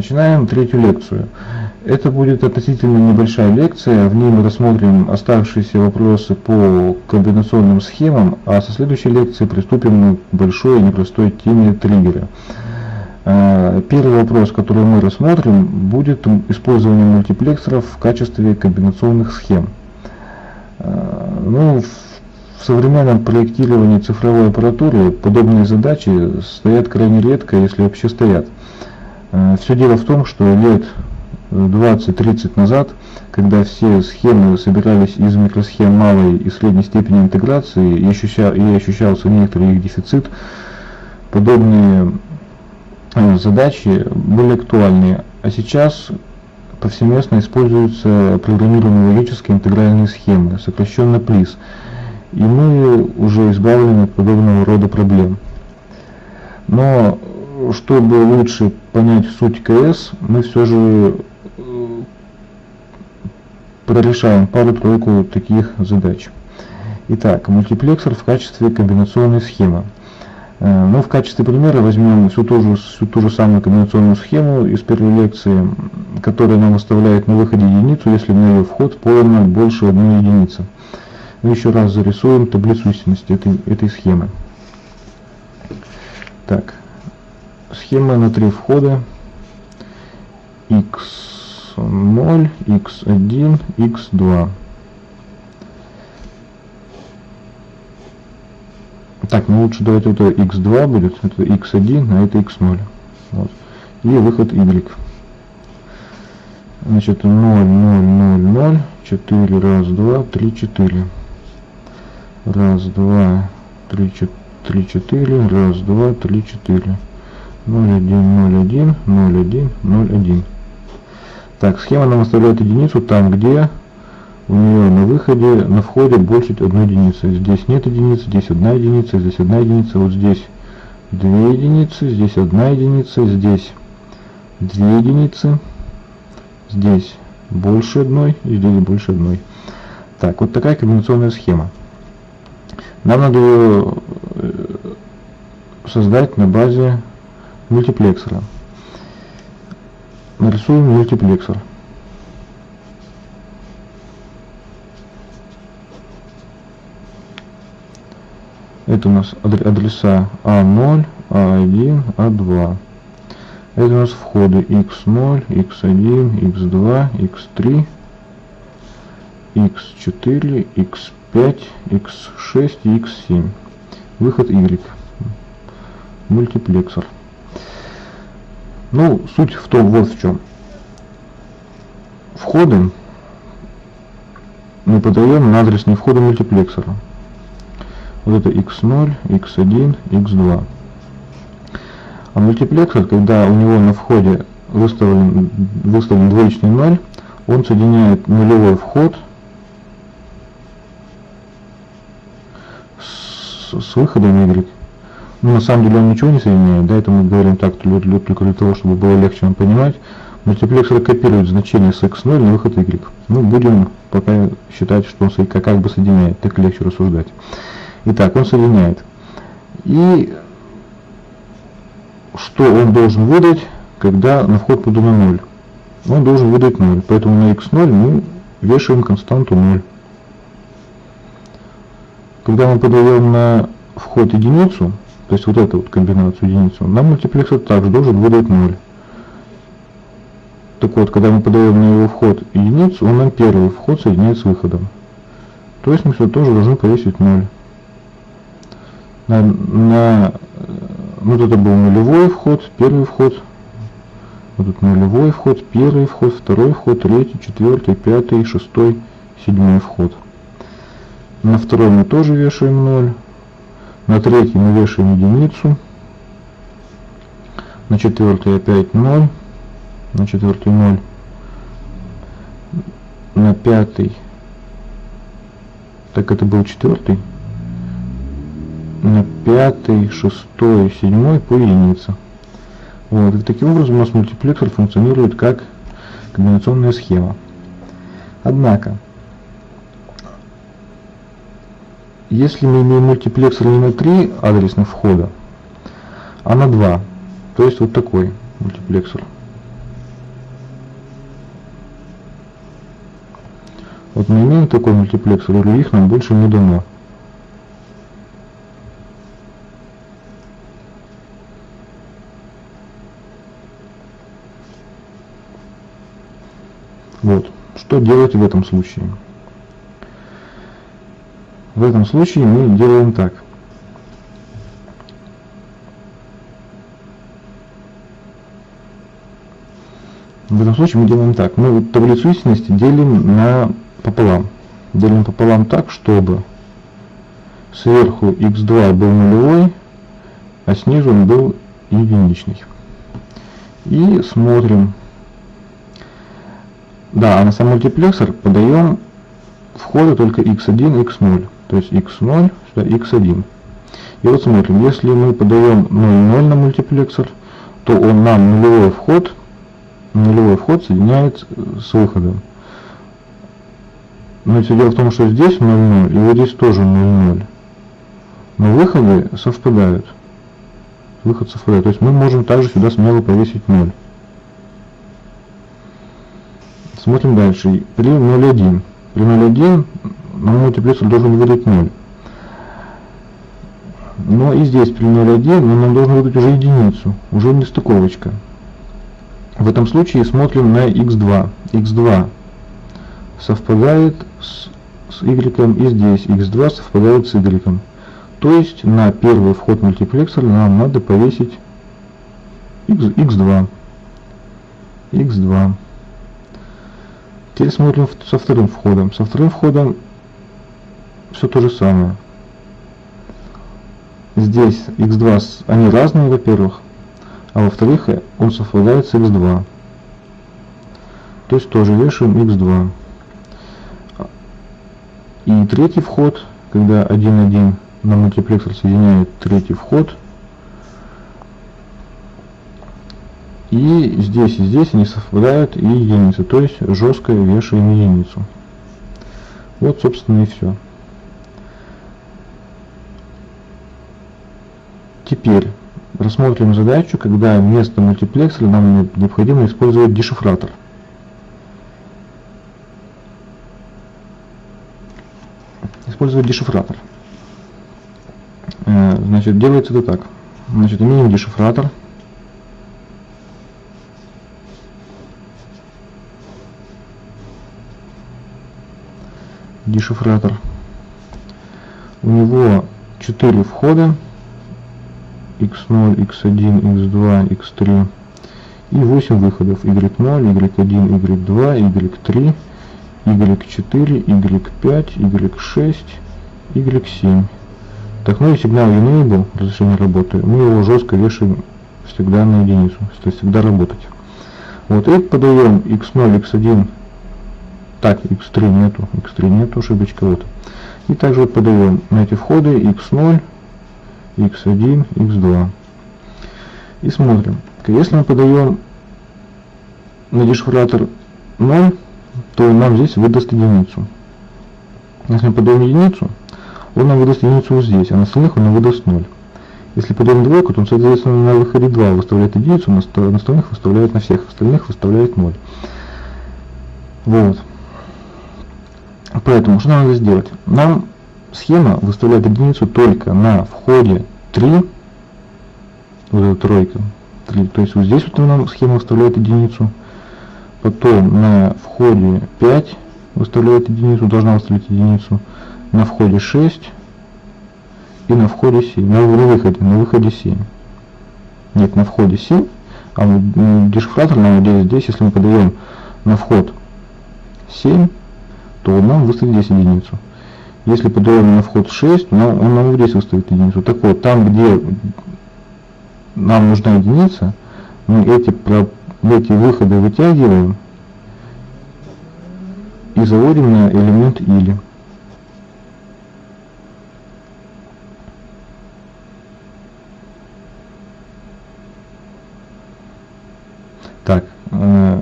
Начинаем третью лекцию. Это будет относительно небольшая лекция, в ней мы рассмотрим оставшиеся вопросы по комбинационным схемам, а со следующей лекции приступим к большой и непростой теме триггера. А, первый вопрос, который мы рассмотрим, будет использование мультиплексоров в качестве комбинационных схем. А, ну, в современном проектировании цифровой аппаратуры подобные задачи стоят крайне редко, если вообще стоят. Э, все дело в том, что лет 20-30 назад, когда все схемы собирались из микросхем малой и средней степени интеграции и, ощущал, и ощущался некоторый их дефицит, подобные э, задачи были актуальны. А сейчас повсеместно используются программируемые логические интегральные схемы, сокращенно PLIS. И мы уже избавлены от подобного рода проблем. Но чтобы лучше понять суть КС, мы все же э, прорешаем пару-тройку таких задач. Итак, мультиплексор в качестве комбинационной схемы. Э, ну, в качестве примера возьмем всю ту, же, всю ту же самую комбинационную схему из первой лекции, которая нам оставляет на выходе единицу, если на ее вход подано больше одной единицы. Мы еще раз зарисуем таблицу истинности этой, этой схемы. Так, Схема на три входа x0, x1, x2. Так, ну лучше давайте это x2 будет, это x1, а это x0. Вот. И выход y. Значит, 0, 0, 0, 0, 4, раз, два, три, четыре. Раз, два, три, три, четыре, раз, два, три, четыре. 0101 01 01 так схема нам оставляет единицу там где у нее на выходе на входе больше одной единицы. Здесь нет единицы здесь одна единица здесь одна единица вот здесь две единицы здесь одна единица здесь две единицы здесь больше одной и здесь больше одной. Так вот такая комбинационная схема. Нам надо ее э, создать на базе мультиплексора. Нарисуем мультиплексор. Это у нас адреса А0, А1, А2. Это у нас входы x0, x1, x2, x3, x4, x5, x6 и x7. Выход Y. Мультиплексор. Ну, суть в том, вот в чем. Входы мы подаем на адресные входы мультиплексора. Вот это x0, x1, x2. А мультиплексор, когда у него на входе выставлен, выставлен двоичный 0, он соединяет нулевой вход с, с выходом y. Ну, на самом деле он ничего не соединяет, да, это мы говорим так только для того, чтобы было легче вам понимать. Мультиплексор копирует значение с x0 на выход y. Ну, будем пока считать, что он как бы соединяет, так легче рассуждать. Итак, он соединяет. И что он должен выдать, когда на вход подано 0? Он должен выдать 0, поэтому на x0 мы вешаем константу 0. Когда мы подаем на вход единицу, то есть вот эту вот комбинацию единицу, нам мультиплексор также должен выдать 0. Так вот, когда мы подаем на его вход единицу, он нам первый вход соединяет с выходом. То есть мы сюда тоже должны повесить 0. На, на, ну, вот это был нулевой вход, первый вход. Вот тут нулевой вход, первый вход, второй вход, третий, четвертый, пятый, шестой, седьмой вход. На второй мы тоже вешаем 0. На третий мы вешаем единицу. На четвертый опять 0. На четвертый 0. На пятый. Так это был четвертый. На пятый, шестой, седьмой по единице. Вот. И таким образом у нас мультиплексор функционирует как комбинационная схема. Однако, если мы имеем мультиплексор не на 3 адресных входа, а на 2, то есть вот такой. мультиплексор. Вот мы имеем такой мультиплексор, и других нам больше не дано. Вот. Что делать в этом случае? В этом случае мы делаем так. В этом случае мы делаем так. Мы таблицу истинности делим на пополам. Делим пополам так, чтобы сверху x2 был нулевой, а снизу он был единичный. И смотрим. Да, а на сам мультиплексор подаем входы только x1, x0. То есть x0, сюда x1. И вот смотрим, если мы подаем 0,0 на мультиплексор, то он нам нулевой вход, нулевой вход соединяет с выходом. Но все дело в том, что здесь 0,0 и вот здесь тоже 0,0. Но выходы совпадают. Выход совпадает. То есть мы можем также сюда смело повесить 0. Смотрим дальше. При 0,1. При 0,1 нам мультиплексор должен выдать 0. Но и здесь при 0,1 нам должен выдать уже единицу. Уже не стыковочка. В этом случае смотрим на x2. x2 совпадает с, с y, и здесь x2 совпадает с y. То есть на первый вход мультиплексора нам надо повесить x, x2. x2. Теперь смотрим со вторым входом. Со вторым входом все то же самое. Здесь x2, они разные, во-первых, а во-вторых, он совпадает с x2. То есть тоже вешаем x2. И третий вход, когда 1.1 на мультиплексор соединяет третий вход, и здесь и здесь они совпадают и единицы, то есть жестко вешаем единицу. Вот, собственно, и все. Теперь рассмотрим задачу, когда вместо мультиплексора нам необходимо использовать дешифратор. использовать дешифратор. Э, значит, делается это так. Значит, имеем дешифратор. Дешифратор. У него 4 входа. X0, x1, x2, x3 и 8 выходов. Y0, y1, y2, y3 y4, y5, y6, y7. Так, ну и сигнал enable, разрешение работы, мы его жестко вешаем всегда на единицу, то есть всегда работать. Вот, и подаем. x0, x1, так, x3 нету, x3 нету, ошибочка. Вот. И также подаем. На эти входы x0, x1, x2. И смотрим, если мы подаем на дешифратор 0, то нам здесь выдаст единицу. Если мы подаем единицу, он нам выдаст единицу вот здесь, а на остальных он нам выдаст 0. Если подаем двойку, то он, соответственно, на выходе 2 выставляет единицу, на остальных выставляет на всех остальных выставляет 0. Вот. Поэтому, что нам надо сделать? Нам схема выставляет единицу только на входе 3, вот эта тройка, 3, то есть вот здесь вот нам схема выставляет единицу, потом на входе 5 выставляет единицу, должна выставить единицу, на входе 6 и на входе 7, на, на выходе, на выходе 7. Нет, на входе 7, а дешифратор нам здесь, здесь, если мы подаем на вход 7, то нам выставит здесь единицу. Если подаем на вход 6, он нам здесь выставит единицу. Так вот, там, где нам нужна единица, мы эти эти выходы вытягиваем и заводим на элемент или. Так, э,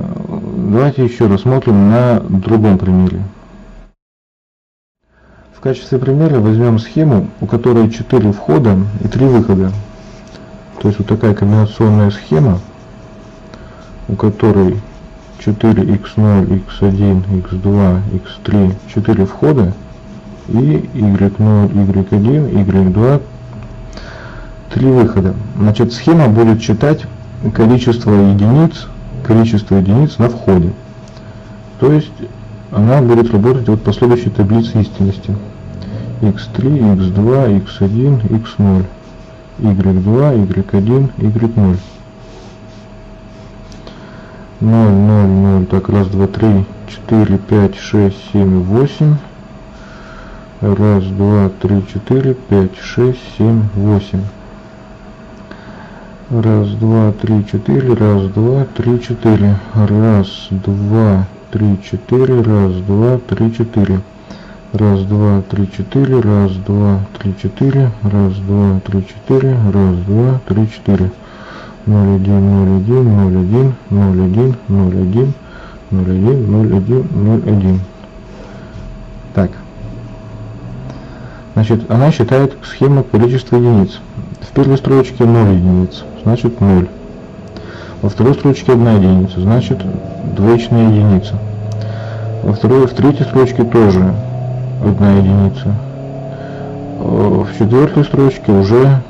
давайте еще рассмотрим на другом примере. В качестве примера возьмем схему, у которой 4 входа и 3 выхода. То есть вот такая комбинационная схема. у которой 4x0, x1, x2, x3, 4 входа, и y0, y1, y2, 3 выхода. Значит, схема будет считать количество единиц, количество единиц на входе. То есть она будет работать вот по следующей таблице истинности. x3, x2, x1, x0, y2, y1, y0. 0, 0, 0, так, раз, два, три, четыре, пять, шесть, семь, восемь. Раз, два, три, четыре, пять, шесть, семь, восемь. Раз, два, три, четыре, раз, два, три, четыре. Раз, два, три, четыре, раз, два, три, четыре. Раз, два, три, четыре, раз, два, три, четыре, раз, два, три, четыре, раз, два, три, четыре. 01, 01, 01, 01, 01, 01, 01, 01. Так. Значит, она считает схему количества единиц. В первой строчке 0 единиц, значит 0. Во второй строчке 1 единица, значит двоичная единица. Во второй, в третьей строчке тоже 1 единица. В четвертой строчке уже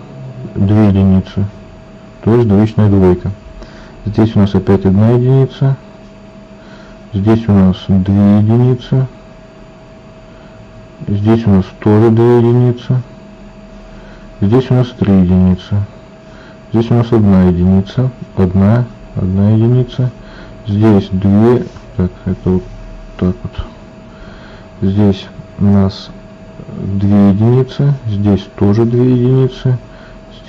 2 единицы то есть двоичная двойка. Здесь у нас опять одна единица. Здесь у нас две единицы. Здесь у нас тоже две единицы. Здесь у нас три единицы. Здесь у нас одна единица. Одна, одна единица. Здесь две. Так, это вот так вот. Здесь у нас две единицы. Здесь тоже две единицы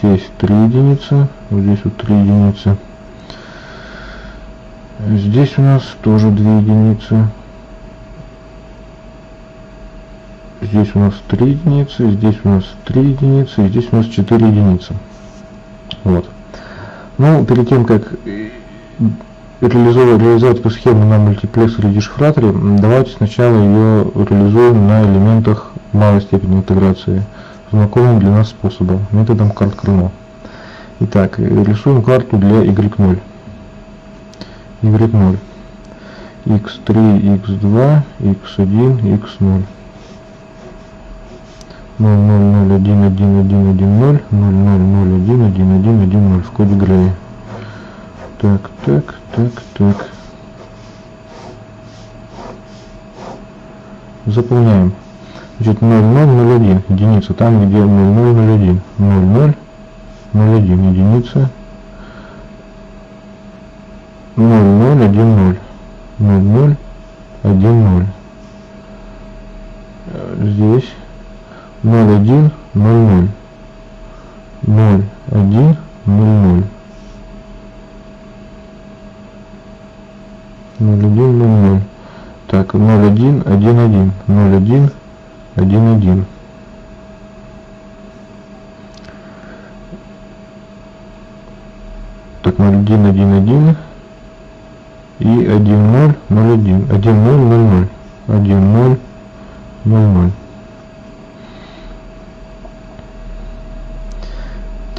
здесь 3 единицы, вот здесь вот 3 единицы. Здесь у нас тоже 2 единицы. Здесь у нас 3 единицы, здесь у нас 3 единицы, здесь у нас 4 единицы. Вот. Ну, перед тем, как реализовать, реализовать эту схему на мультиплексоре дешифраторе, давайте сначала ее реализуем на элементах малой степени интеграции знакомым для нас способом, методом карт Крыло. Итак, рисуем карту для y0. y0. x3, x2, x1, x0. 0, 0, 0, 1, 1, 1, 1, 0, 0, 0, 0, 1, 1, 1, 1, 0 в коде Грея. Так, так, так, так. Заполняем. Значит, 0001 единица, там где 0001, 00, 01 единица, 0010, 0010. Здесь ноль один ноль ноль. ноль один ноль ноль. Ноль один ноль ноль так ноль один один один ноль один. Один один так 0111 и 1001 1000 1000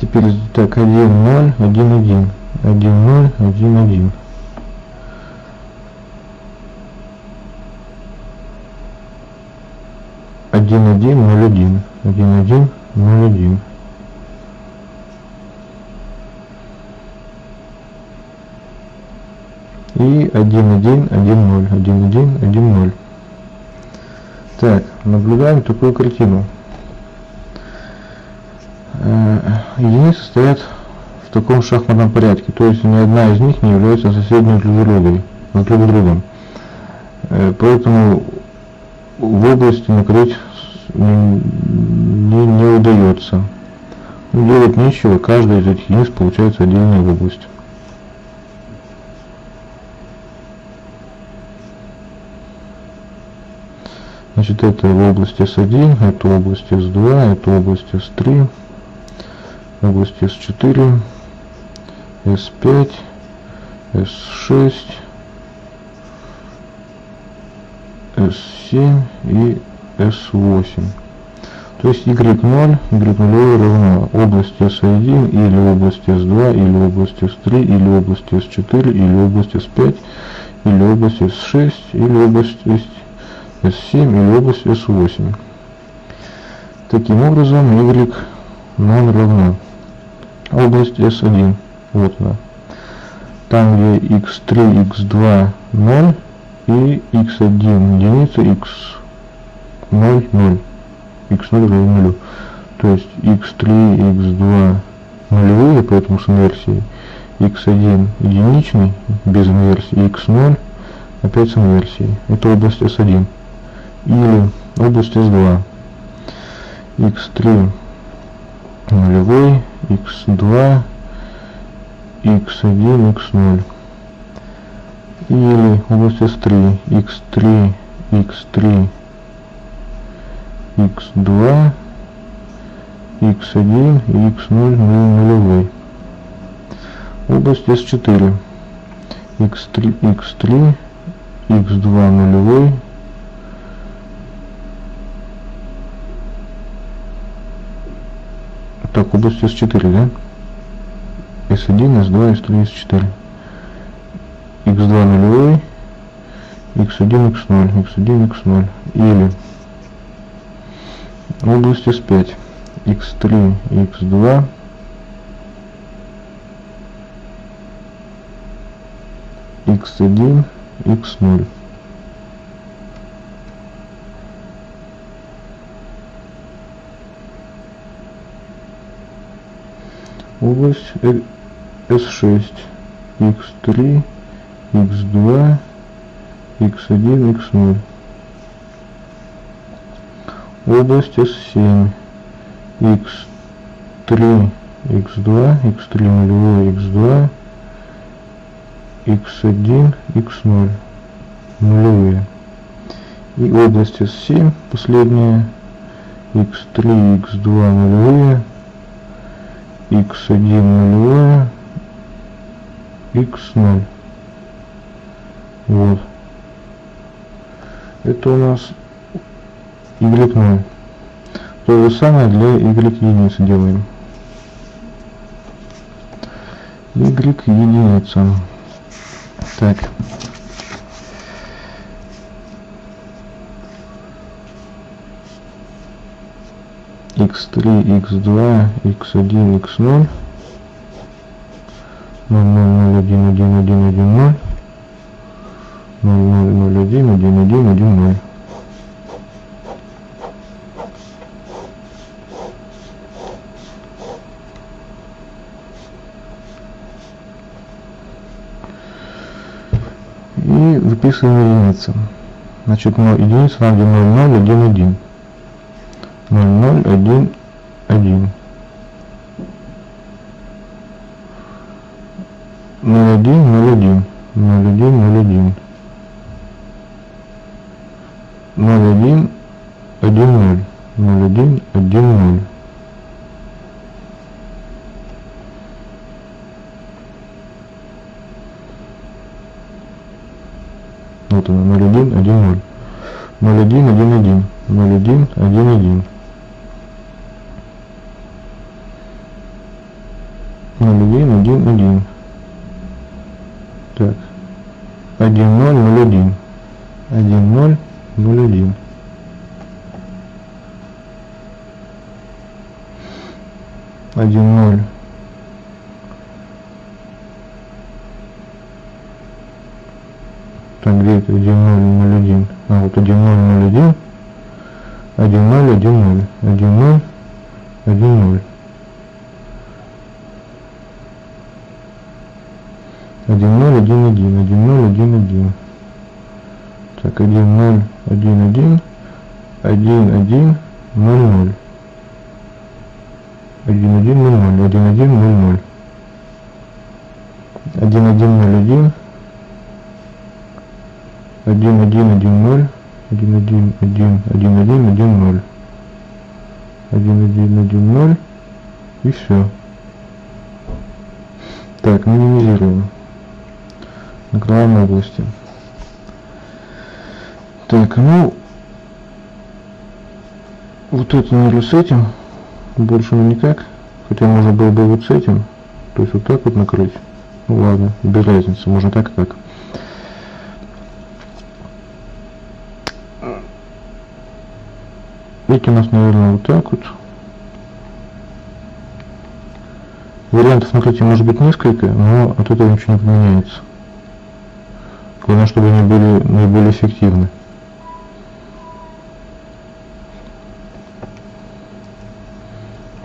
теперь так один ноль один один. Один ноль один один. 1101 1101 и 1110 1110 так наблюдаем такую картину э, единицы стоят в таком шахматном порядке то есть ни одна из них не является соседней друг другом друг другом э, поэтому в области накрыть не, не, не удается. Делать нечего, каждая из этих единиц получается отдельная область. Значит, это область S1, это область S2, это область S3, область S4, S5, S6, S7 и S8. То есть y0, y0 равно область S1 или область S2 или область S3 или область S4 или область S5 или область S6 или область S7 или область S8. Таким образом, y0 равно область S1. Вот она. Там, где x3, x2, 0 и x1 единица, x0, 0 x0 равно 0. То есть x3, x2 нулевые, поэтому с инверсией, x1 единичный, без инверсии, x0 опять с инверсией. Это область S1. Или область S2. x3 нулевой, x2, x1, x0. Или область S3, x3, x3, x2, x1 и x0 нулевой. Область S4, x3, x3, x2 нулевой, Так, область S4, да? S1, S2, S3, S4. X2 нулевой, X1, X0, X1, X0. Или область S5, X3, X2, X1, X0. Область S6, X3, X2, X1, X0 область S7, X3, X2, X3 нулевой, X2, X1, X0, нулевые. И область S7, последняя, X3, X2 нулевые, X1 нулевое, X0. Вот. Это у нас y0. То же самое для y единицы делаем. y единица. Так. X3, x2, x1, x0, 0, 0, 0, 1, 1, 1, 1, 0, 0, 0, 0, 1, 1, 1, 1, 0. выписываем единицы. Значит, 0, единица нам где 0, 0, 1, 1. 0, 0, 1, 1. 0, 1, 0, 1. 0, 1, 0, 1. 0, 1, 1, 0. 0, 1, 1, 0. Вот она, 01, 1, 0. 01, 1, 1. 01, 1, 1. 01, 1, 1. Так. 1, 0, 0, 1. 1, 0, 0, 1. Один ноль там где это 1001, а вот 1001, 1010, 10, 10, 1 0, 1, 1, 1, 0, 1, 1. Так, 1, 0, 1, 1, 1, 1, 0, 0. 1, 1, 0, 0, 1, 1, 0, 0. 1, 1, 0, 1, 1, 1, 1, 0, 1, 1, 1, 1, 1, 1, 0. 1, 1, 1, 0. И все. Так, минимизируем. Накрываем области. Так, ну, вот это, наверное, с этим. Больше ну никак. Хотя можно было бы вот с этим. То есть вот так вот накрыть. Ну ладно, без разницы. Можно так и так. Эти у нас, наверное, вот так вот. Вариантов накрытия может быть несколько, но от этого ничего не поменяется. Главное, чтобы они были наиболее эффективны.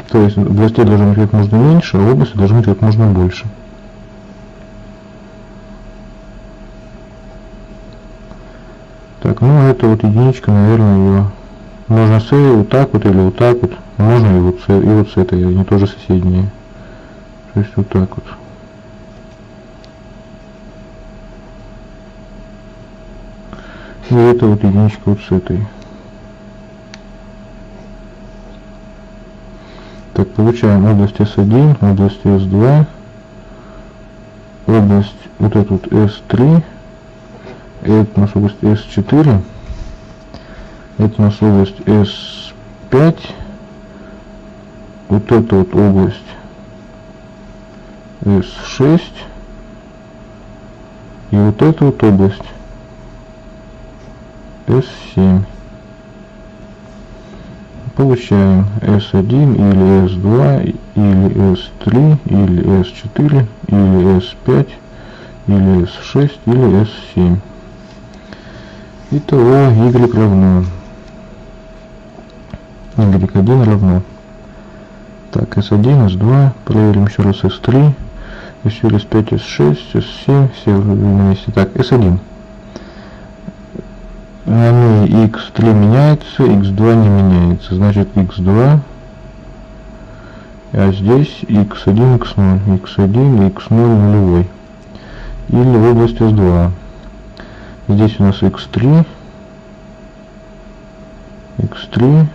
То есть областей должно быть как можно меньше, а области должны быть как можно больше. Так, ну это вот единичка, наверное, ее можно с вот так вот или вот так вот. Можно и вот и вот с этой, они тоже соседние. То есть вот так вот. И это вот единичка вот с этой. Так, получаем область S1, область S2, область вот эту вот S3, это у нас область S4, это у нас область S5, вот эта вот область S6 и вот эта вот область S7 получаем S1 или S2 или S3 или S4 или S5 или S6 или S7. Итого y равно y1 равно так S1, S2, проверим еще раз S3, еще раз 5, S6, S7, все вместе. Так, S1 ней x3 меняется, x2 не меняется, значит x2, а здесь x1, x0, x1, x0 нулевой. Или в области S2. Здесь у нас x3, x3,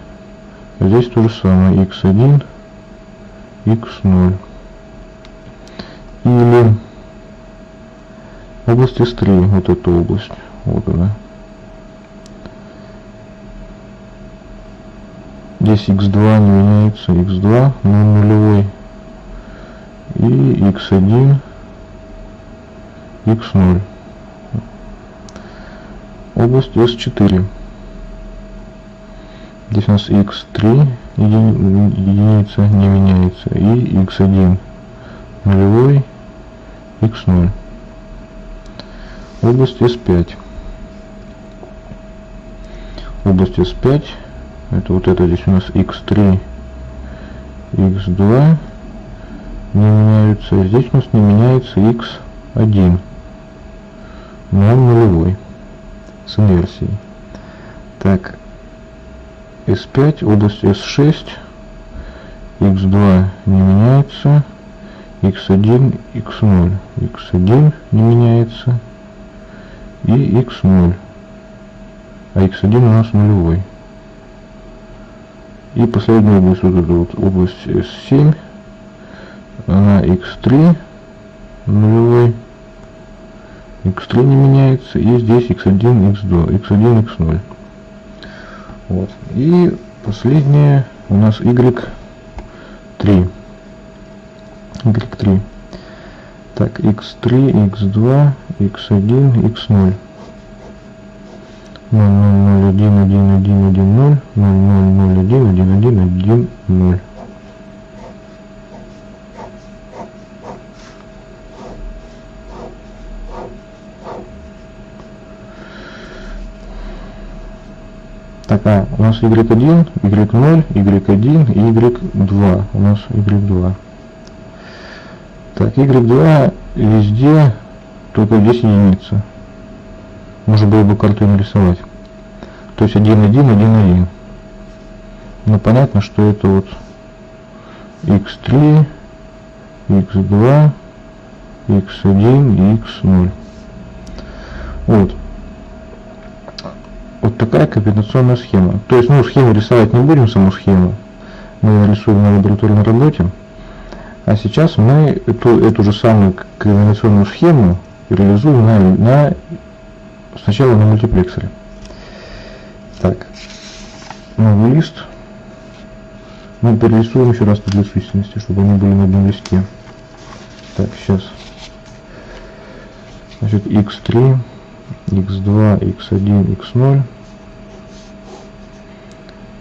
а здесь то же самое, x1, x0. Или область S3, вот эта область, вот она. Здесь x2 не меняется, x2 на нулевой. И x1, x0. Область S4. Здесь у нас x3 единица не меняется. И x1 нулевой, x0. Область S5. Область S5 это вот это здесь у нас x3 x2 не меняются. Здесь у нас не меняется x1 но он нулевой с инверсией. Так s5 область s6 x2 не меняется. X1 x0 x1 не меняется. И x0 а x1 у нас нулевой и последняя область, вот эта вот область S7, она X3 нулевой, X3 не меняется, и здесь X1, X2, X1, X0. Вот. И последняя у нас Y3. Y3. Так, X3, X2, X1, X0. 0, 0, 0, 1, 1, 1, 1, 0, 0, 0, 0, 1, 1, 1, 1, 0. Так, а, у нас y1, y0, y1 и y2. У нас y2. Так, y2 везде только здесь единица можно было бы карту нарисовать. То есть 1, 1, 1, 1. Но понятно, что это вот x3, x2, x1 и x0. Вот. Вот такая комбинационная схема. То есть, ну, схему рисовать не будем, саму схему. Мы рисуем на лабораторной работе. А сейчас мы эту, эту же самую комбинационную схему реализуем на, на Сначала на мультиплексоре. Так, новый лист. Мы перерисуем еще раз для численности, чтобы они были на одном листе. Так, сейчас. Значит, x3, x2, x1, x0,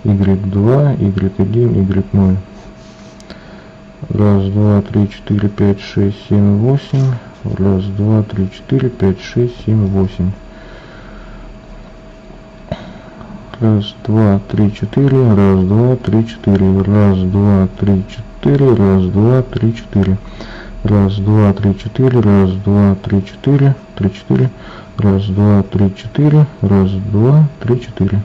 y2, y1, y0. Раз, два, три, четыре, пять, шесть, семь, восемь. Раз, два, три, четыре, пять, шесть, семь, восемь. Раз, два, три, четыре. Раз, два, три, четыре. Раз, два, три, четыре. Раз, два, три, четыре. Раз, два, три, четыре. Раз, два, три, четыре. Три, четыре. Раз, два, три, четыре. Раз, два, три, четыре.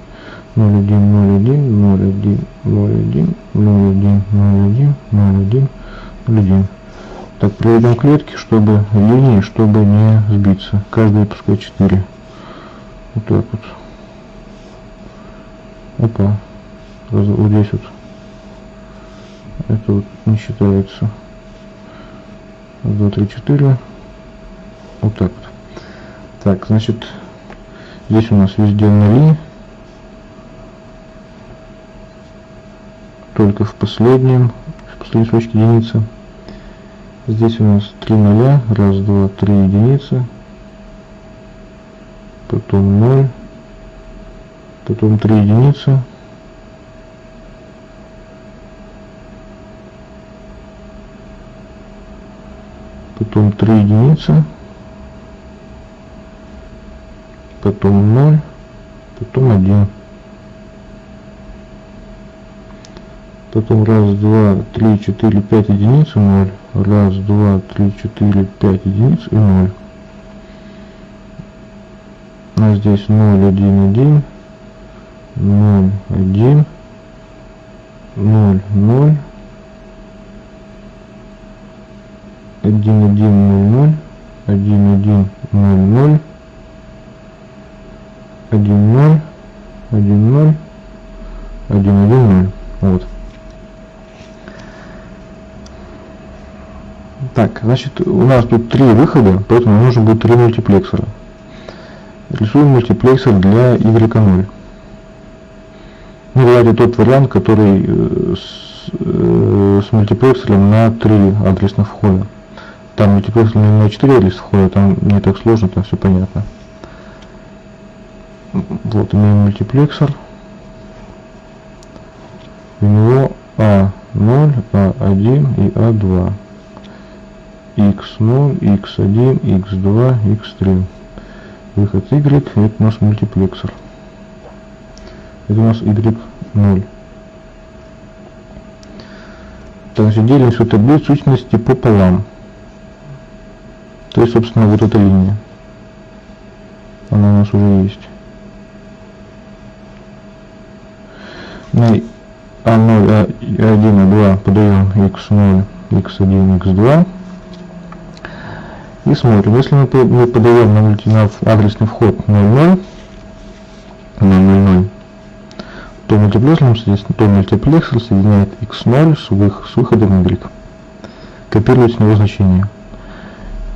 Ноль, один, ноль, один, ноль, один, ноль, один, ноль, один, ноль, один, ноль, один, ноль, один. Так, проведем клетки, чтобы линии, чтобы не сбиться. Каждая пускай 4. Вот так вот. Опа. Вот здесь вот. Это вот не считается. 2, 3, 4. Вот так вот. Так, значит, здесь у нас везде нули. Только в последнем, в последней строчке единицы. Здесь у нас 3 нуля. Раз, два, три единицы. Потом 0. Потом 3 единицы. Потом 3 единицы. Потом 0. Потом 1. Потом раз, два, три, четыре, пять единиц и ноль. Раз, два, три, четыре, пять единиц и ноль. А здесь ноль, один, один, ноль, один, ноль, ноль, один, один, ноль, ноль, один, один, ноль, ноль, один, ноль, один, ноль, один, один, ноль. Вот. Так, значит, у нас тут три выхода, поэтому нужно будет три мультиплексора. Рисуем мультиплексор для y0. Ну, давайте тот вариант, который э, с, э, с мультиплексором на три адресных входа. Там мультиплексор на 4 адресных входа, там не так сложно, там все понятно. Вот имеем мультиплексор. У него А0, А1 и А2 x0, x1, x2, x3. Выход y, это у нас мультиплексор. Это у нас y0. Также делим всю таблицу сущности пополам. То есть, собственно, вот эта линия. Она у нас уже есть. На А0, А1, А2 подаем x0, x1, x2. И смотрим, если мы подаем на, адресный вход 00, 000, то мультиплексор, то мультиплексор соединяет x0 с, вых, с выходом y. Копирует с него значение.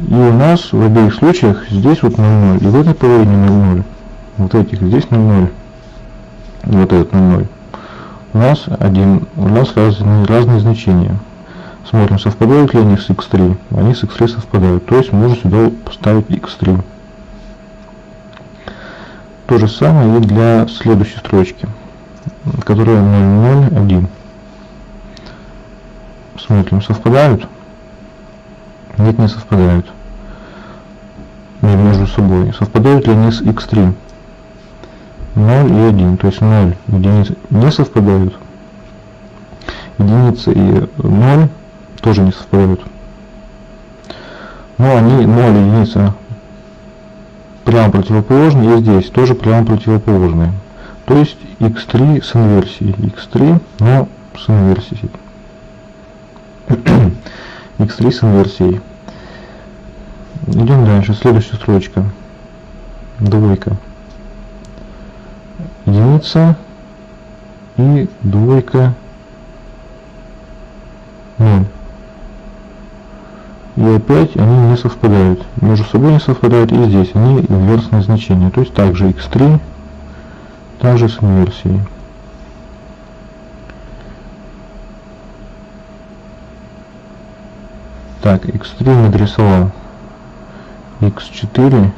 И у нас в обеих случаях здесь вот 0,0. И в этой половине 0,0. Вот этих здесь 0,0. Вот этот 0,0. У нас один, у нас разные, разные значения. Смотрим, совпадают ли они с x3. Они с x3 совпадают. То есть можно сюда поставить x3. То же самое и для следующей строчки, которая 001. Смотрим, совпадают? Нет, не совпадают. Между собой. Совпадают ли они с x3? 0 и 1. То есть 0 единицы не совпадают. Единица и 0 тоже не совпадают. Но они 0 единица прямо противоположные, и здесь тоже прямо противоположные. То есть x3 с инверсией, x3, но с инверсией. x3 с инверсией. Идем дальше. Следующая строчка. Двойка. Единица и двойка 0. И опять они не совпадают. Между собой не совпадают и здесь они инверсные значения. То есть также x3, также с инверсией. Так, x3 адресовал x4,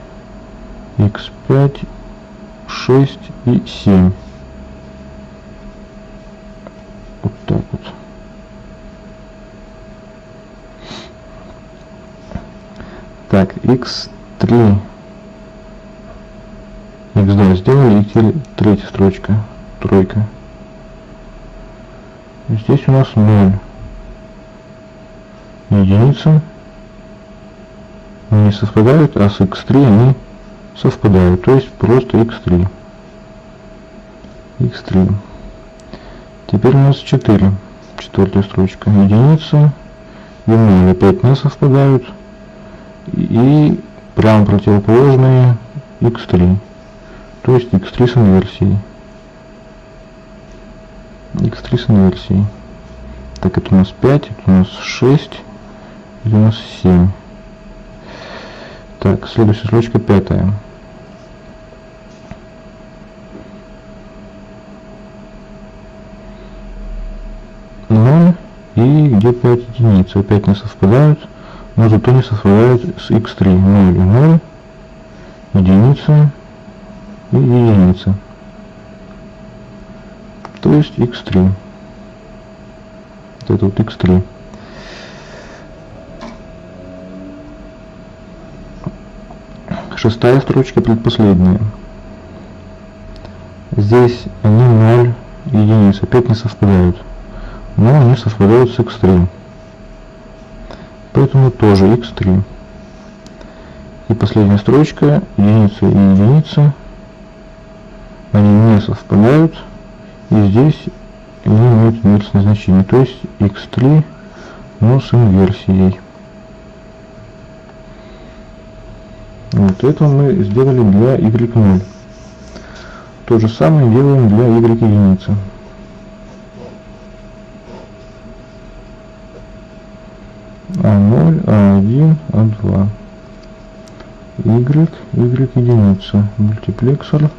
x5, 6 и 7. Вот так вот. Так, x3 x2 сделали и третья строчка тройка. Здесь у нас 0 единица не совпадают а с x3 они совпадают то есть просто x3 x3 теперь у нас 4 четвертая строчка. Единица и 0 опять не совпадают. И прямо противоположные x3 то есть x3 с инверсией x3 с инверсией так это у нас 5 это у нас 6 это у нас 7 так следующая строчка пятая. Ноль и где 5 единиц? Опять не совпадают но зато не совпадают с x3 0 и 0 единица и единица то есть x3 вот это вот x3 шестая строчка предпоследняя. Здесь они 0 единиц опять не совпадают. Но они совпадают с x3 поэтому тоже x3 и последняя строчка единица и единица они не совпадают и здесь они имеют инверсное значение то есть x3 но с инверсией вот это мы сделали для y0 то же самое делаем для y единицы А0, А1, А2. Y, Y единица. Мультиплексор.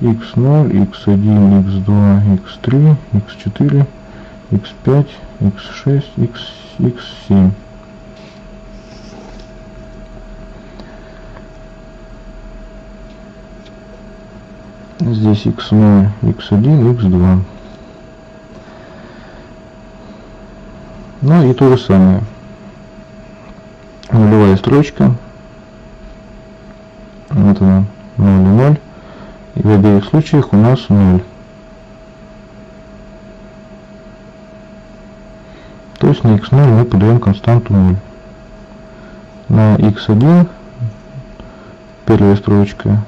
X0, X1, X2, X3, X4, X5, X6, X, X7. Здесь X0, X1, X2. Ну и то же самое. Нулевая строчка. Вот она, 0 и 0. И в обеих случаях у нас 0. То есть на x0 мы подаем константу 0. На x1 первая строчка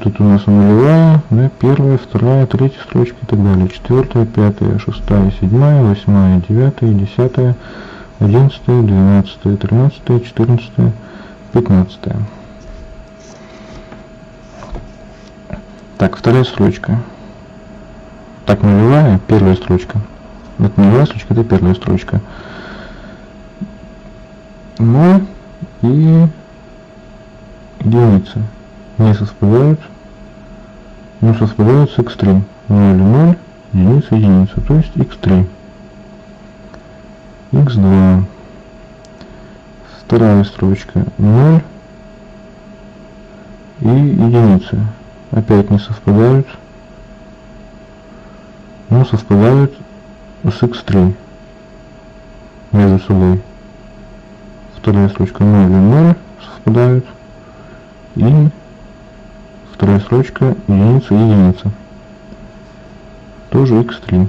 Тут у нас нулевая, да, первая, вторая, третья строчка и так далее. Четвертая, пятая, шестая, седьмая, восьмая, девятая, десятая, одиннадцатая, двенадцатая, тринадцатая, четырнадцатая, пятнадцатая. Так, вторая строчка. Так, нулевая, первая строчка. Это нулевая строчка, это первая строчка. Ну и единица не совпадают, но совпадают с x3. 0, 0, единица, единица, то есть x3. x2. Вторая строчка 0 и единица. Опять не совпадают, но совпадают с x3 между собой. Вторая строчка 0 и 0 совпадают. И вторая строчка единица единица. Тоже x3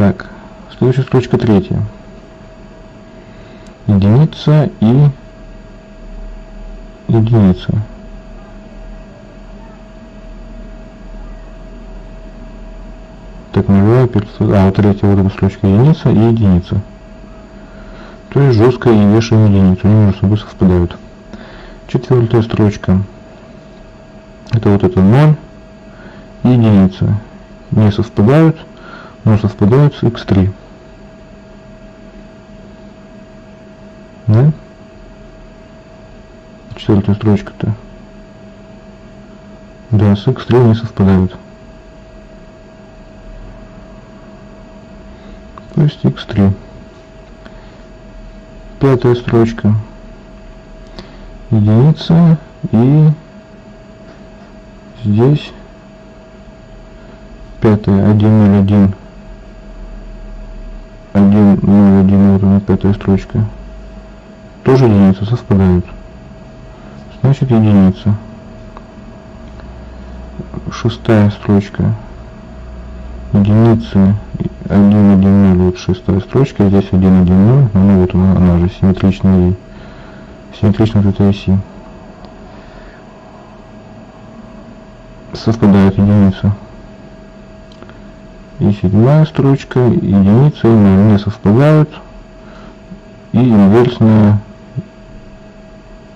так следующая строчка третья. Единица и единица так нулевая а вот третья вот эта строчка единица и единица то есть жесткая и вешаем единицу они между собой совпадают четвертая строчка. Это вот это 0 единица не совпадают но совпадают с x3 да? четвертая строчка-то. Да, с x3 не совпадают то есть есть x3. Пятая строчка. Единица и здесь пятая. 101 101 вот она пятая строчка. Тоже единица совпадают. Значит единица. Шестая строчка. Единицы 1, 1, 0, вот шестая строчка, здесь 1, 1, 0, ну вот она, она же симметричная, симметричная вот этой оси. Совпадает единица. И седьмая строчка, единица и 0 не совпадают. И инверсная,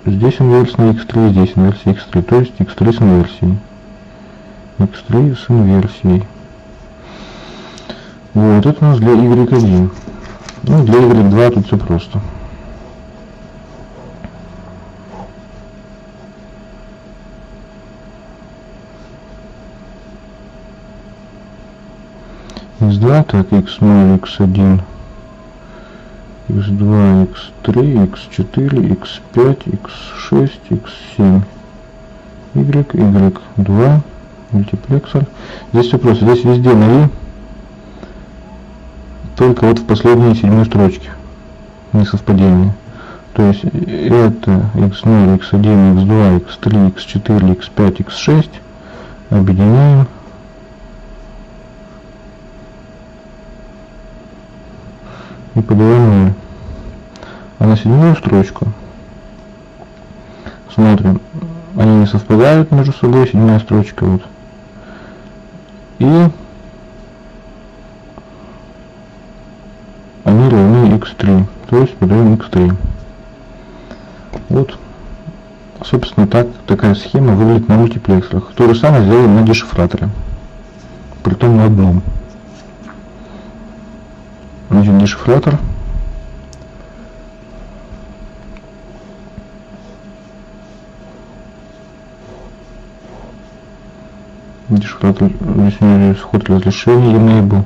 здесь инверсная x3, здесь инверсия x3, то есть x3 с инверсией. x3 с инверсией. Вот, это у нас для y1. Ну, для y2 тут все просто. x2, так, x0, x1, x2, x3, x4, x5, x6, x7, y, y2, мультиплексор. Здесь все просто, здесь везде на i только вот в последней седьмой строчке несовпадение. То есть это x0, x1, x2, x3, x4, x5, x6 объединяем и подаем 0. А на седьмую строчку смотрим, они не совпадают между собой, седьмая строчка вот. И они равны x3, то есть подаем x3. Вот, собственно, так такая схема выглядит на мультиплексорах. То же самое сделаем на дешифраторе, притом на одном. Значит, дешифратор. Дешифратор, вход разрешения enable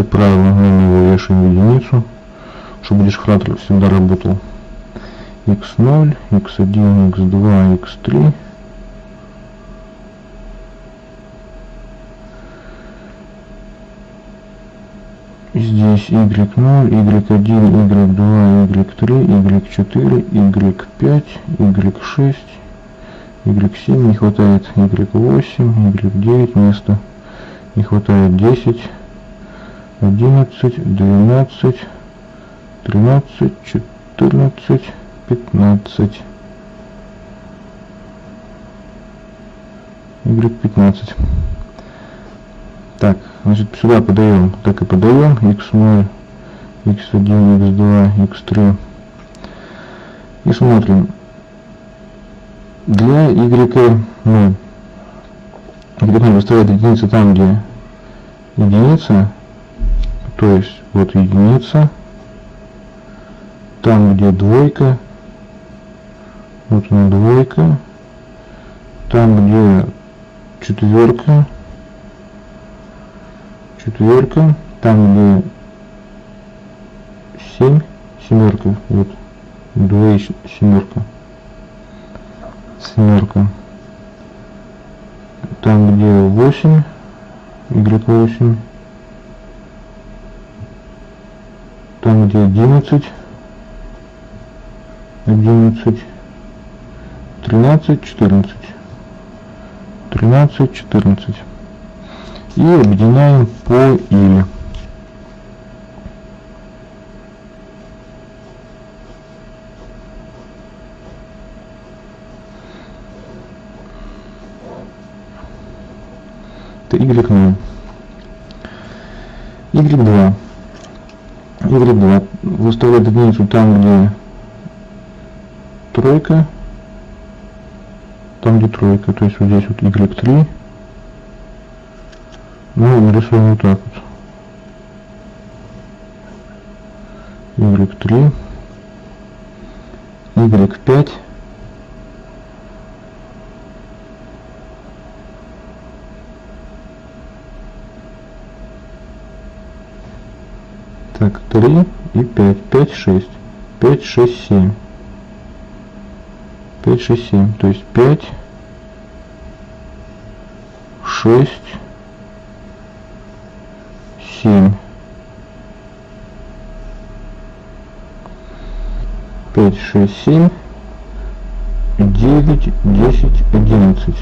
как правило, мы его вешаем единицу, чтобы дешифратор всегда работал. x0, x1, x2, x3. Здесь y0, y1, y2, y3, y4, y5, y6, y7, не хватает y8, y9 места, не хватает 10, одиннадцать, двенадцать, тринадцать, четырнадцать, пятнадцать. Y15. Так, значит, сюда подаем, так и подаем, x0, x1, x2, x3. И смотрим. Для y, ну, y выставляет единица там, где единица, то есть вот единица, там где двойка, вот она двойка, там где четверка, четверка, там где семь, семерка, вот, двое семерка, семерка, там где восемь, y8, там где 11, 11, 13, 14, 13, 14. И объединяем по или. Это y0. y2 y2 выставляет единицу там, где тройка, там, где тройка, то есть вот здесь вот y3, ну, рисуем вот так вот. y3, y5, Так, 3 и 5. 5, 6. 5, 6, 7. 5, 6, 7. То есть 5, 6, 7. 5, 6, 7. 9, 10, 11.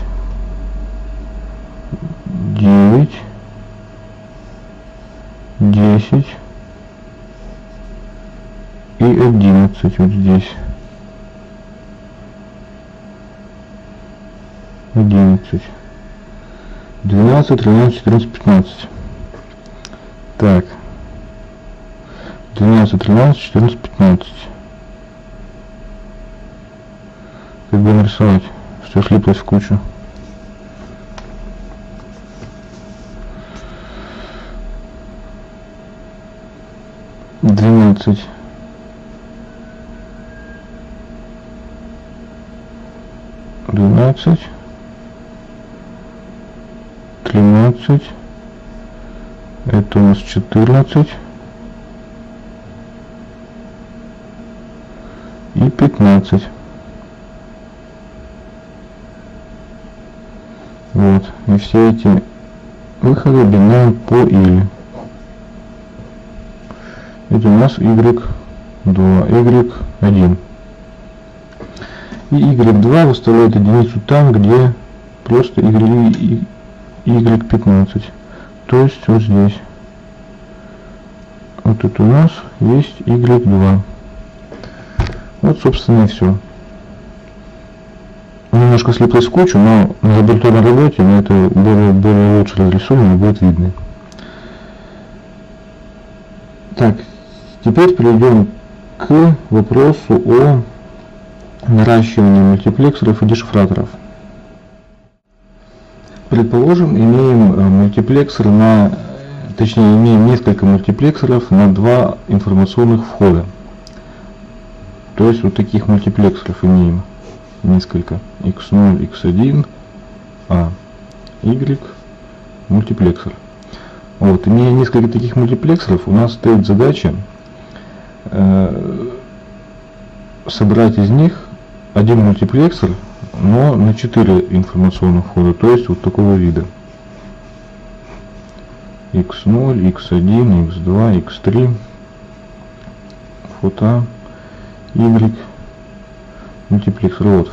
9, 10 и 11 вот здесь. 11. 12, 13, 14, 15. Так. 12, 13, 14, 15. Как бы нарисовать? Все слиплось в кучу. Двенадцать. Двенадцать. Тринадцать. Это у нас четырнадцать. И пятнадцать. Вот. И все эти выходы объединяем по или. Это у нас y2, y1. И y2 выставляет единицу там, где просто y, y15. То есть вот здесь. Вот тут у нас есть y2. Вот, собственно, и все немножко слиплось в кучу, но на лабораторной работе мы это более, более лучше разрисуем и будет видно. Так, теперь перейдем к вопросу о наращивании мультиплексоров и дешифраторов. Предположим, имеем э, мультиплексор на, точнее, имеем несколько мультиплексоров на два информационных входа. То есть вот таких мультиплексоров имеем несколько x0, x1, а, y, мультиплексор. Вот, имея несколько таких мультиплексоров, у нас стоит задача э, собрать из них один мультиплексор, но на 4 информационных входа, то есть вот такого вида. x0, x1, x2, x3, фото, y, мультиплексор. Вот.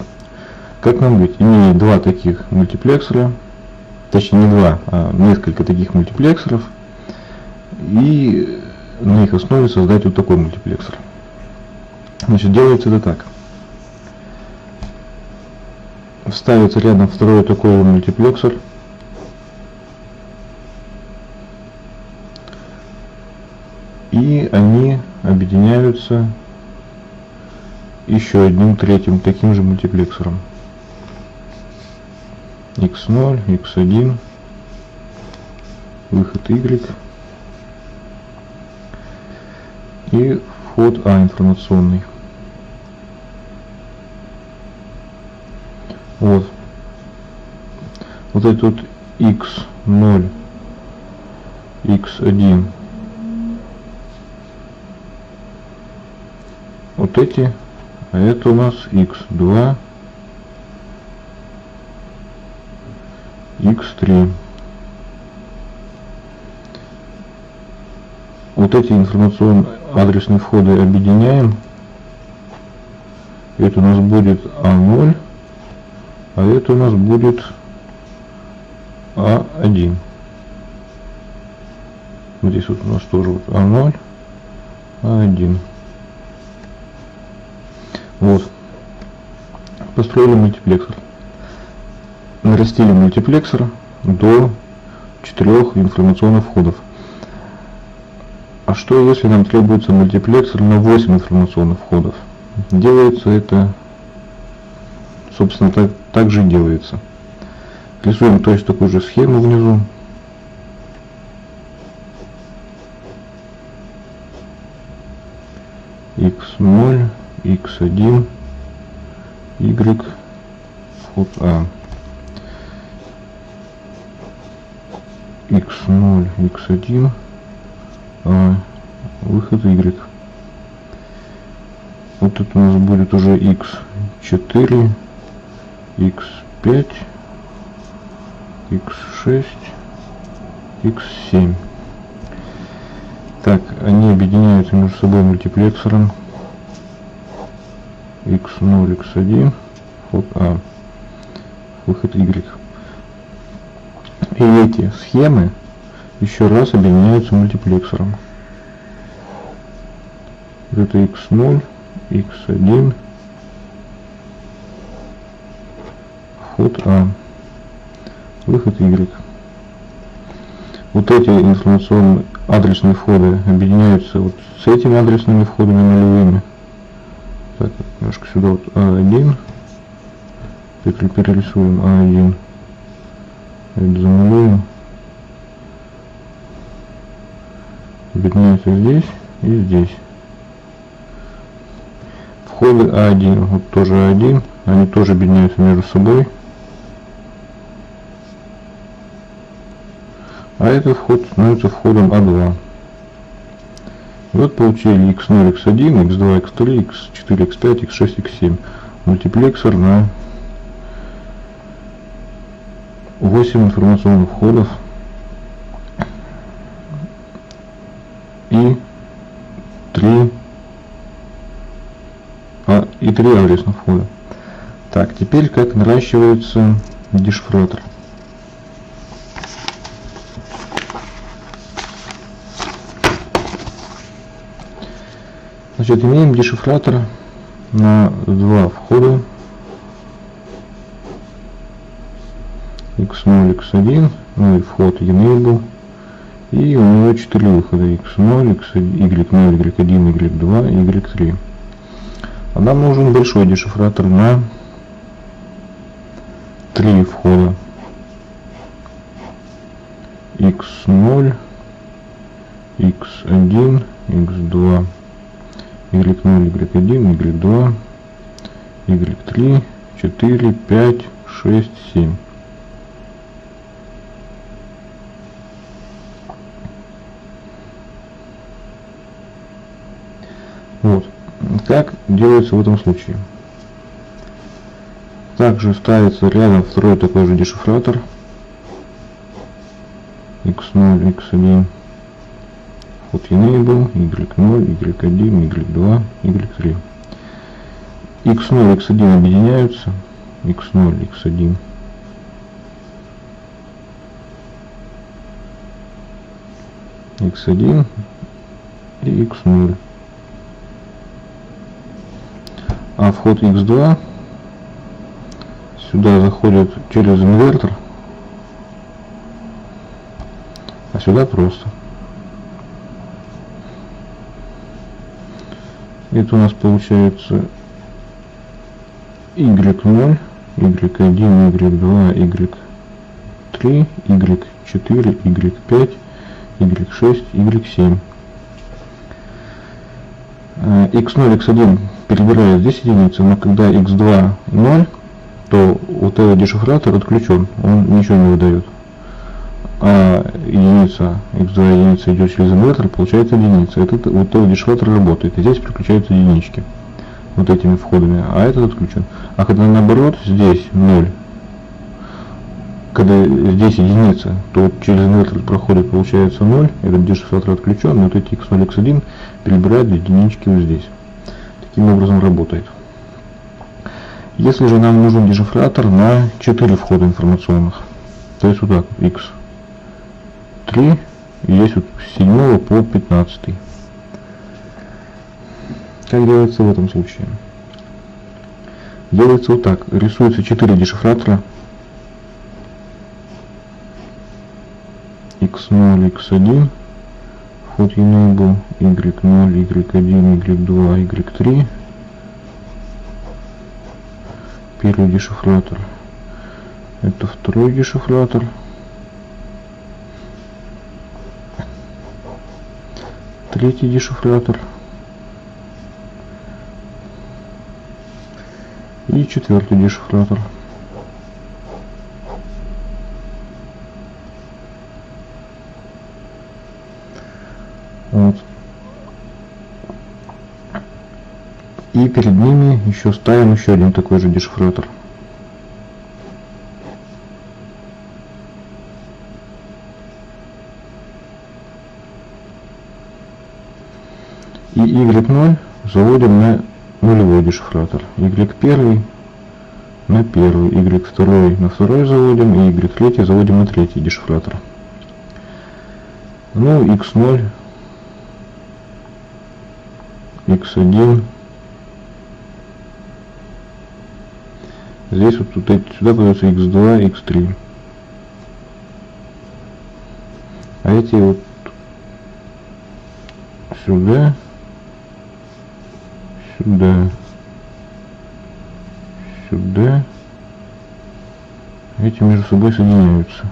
Как нам быть? Имея два таких мультиплексора, точнее не два, а несколько таких мультиплексоров, и на их основе создать вот такой мультиплексор. Значит, делается это так. Ставится рядом второй такой мультиплексор. И они объединяются еще одним третьим таким же мультиплексором. X0 x1 выход y. И вход а информационный вот. Вот этот x0 x1 вот эти а это у нас x2 x3 вот эти информационные адресные входы объединяем. Это у нас будет А0 а это у нас будет А1 здесь вот у нас тоже вот А0 А1 вот. Построили мультиплексор. Нарастили мультиплексор до четырех информационных входов. А что если нам требуется мультиплексор на 8 информационных входов? Делается это, собственно, так, так же делается. Рисуем точно такую же схему внизу. x0 x1, y, вход А. x0, x1, А, выход Y. Вот это у нас будет уже X4, X5, X6, X7. Так, они объединяются между собой мультиплексором X0, X1, вход А, выход Y. И эти схемы еще раз объединяются мультиплексором. Это X0, X1, вход А, выход Y. Вот эти информационные адресные входы объединяются вот с этими адресными входами нулевыми. Так, немножко сюда вот А1. Теперь перерисуем А1. Это замалюем. Объединяются здесь и здесь. Входы А1, вот тоже А1, они тоже объединяются между собой. А этот вход становится входом А2. Вот получили x0, x1, x2, x3, x4, x5, x6, x7. Мультиплексор на 8 информационных входов и 3 а, и 3 адресных входа. Так, теперь как наращивается дешифратор. Значит, имеем дешифратор на два входа. X0, x1, ну и вход enable, и у него 4 выхода. x0, x, y0, y1, y2, y3. А нам нужен большой дешифратор на 3 входа. x0, x1, x2, y0, y1, y2, y3, 4, 5, 6, 7. Вот. Как делается в этом случае? Также ставится рядом второй такой же дешифратор x0, x1 вот enable, y0, y1, y2, y3. x0, x1 объединяются, x0, x1. x1 и x0. А вход x2 сюда заходит через инвертор, а сюда просто. Это у нас получается y0, y1, y2, y3, y4, y5, y6, y7. x0, x1 перебирает здесь единицы, но когда x2 0, то вот этот дешифратор отключен, он ничего не выдает а единица, x2 единица идет через инвертор, получается единица. Этот, вот этот дешифратор работает, и здесь приключаются единички вот этими входами, а этот отключен. А когда наоборот, здесь 0, когда здесь единица, то вот через инвертор проходит, получается 0, этот дешифратор отключен, но вот эти x0, x1 перебирают единички вот здесь. Таким образом работает. Если же нам нужен дешифратор на 4 входа информационных, то есть вот так, x 3 и есть вот с 7 по 15 как делается в этом случае. Делается вот так. Рисуется 4 дешифратора. X0 x1 вход enable y0 y1 y2 y3 первый дешифратор. Это второй дешифратор Третий дешифратор. И четвертый дешифратор. Вот. И перед ними еще ставим еще один такой же дешифратор. И y0 заводим на нулевой дешифратор. y1 на первый, y2 на второй заводим и y3 заводим на третий дешифратор. Ну, x0, x1. Здесь вот тут, сюда появится x2, x3. А эти вот сюда сюда, сюда. Эти между собой соединяются.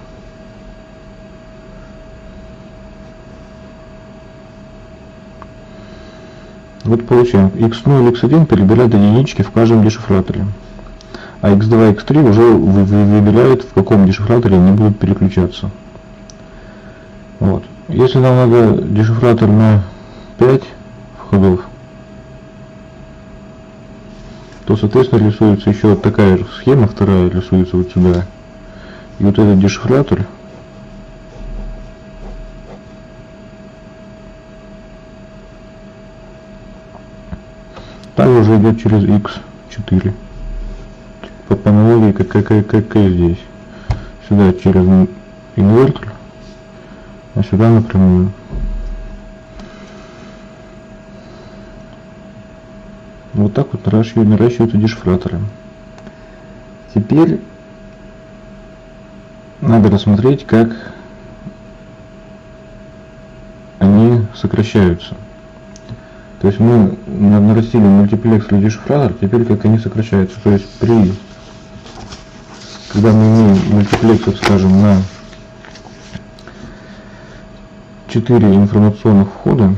Вот получаем x0 и x1 перебирают единички в каждом дешифраторе. А x2 и x3 уже выбирают, в каком дешифраторе они будут переключаться. Вот. Если нам надо дешифратор на 5 входов, то, соответственно, рисуется еще вот такая же схема, вторая рисуется вот сюда. И вот этот дешифратор. Также идет через x4 по, по аналогии как, как, как, как и здесь. Сюда через инвертор а сюда напрямую Вот так вот наращивают, наращиваются дешифраторы. Теперь надо рассмотреть, как они сокращаются. То есть мы нарастили мультиплекс или дешифратор, теперь как они сокращаются. То есть при, когда мы имеем мультиплексов, скажем, на 4 информационных входа,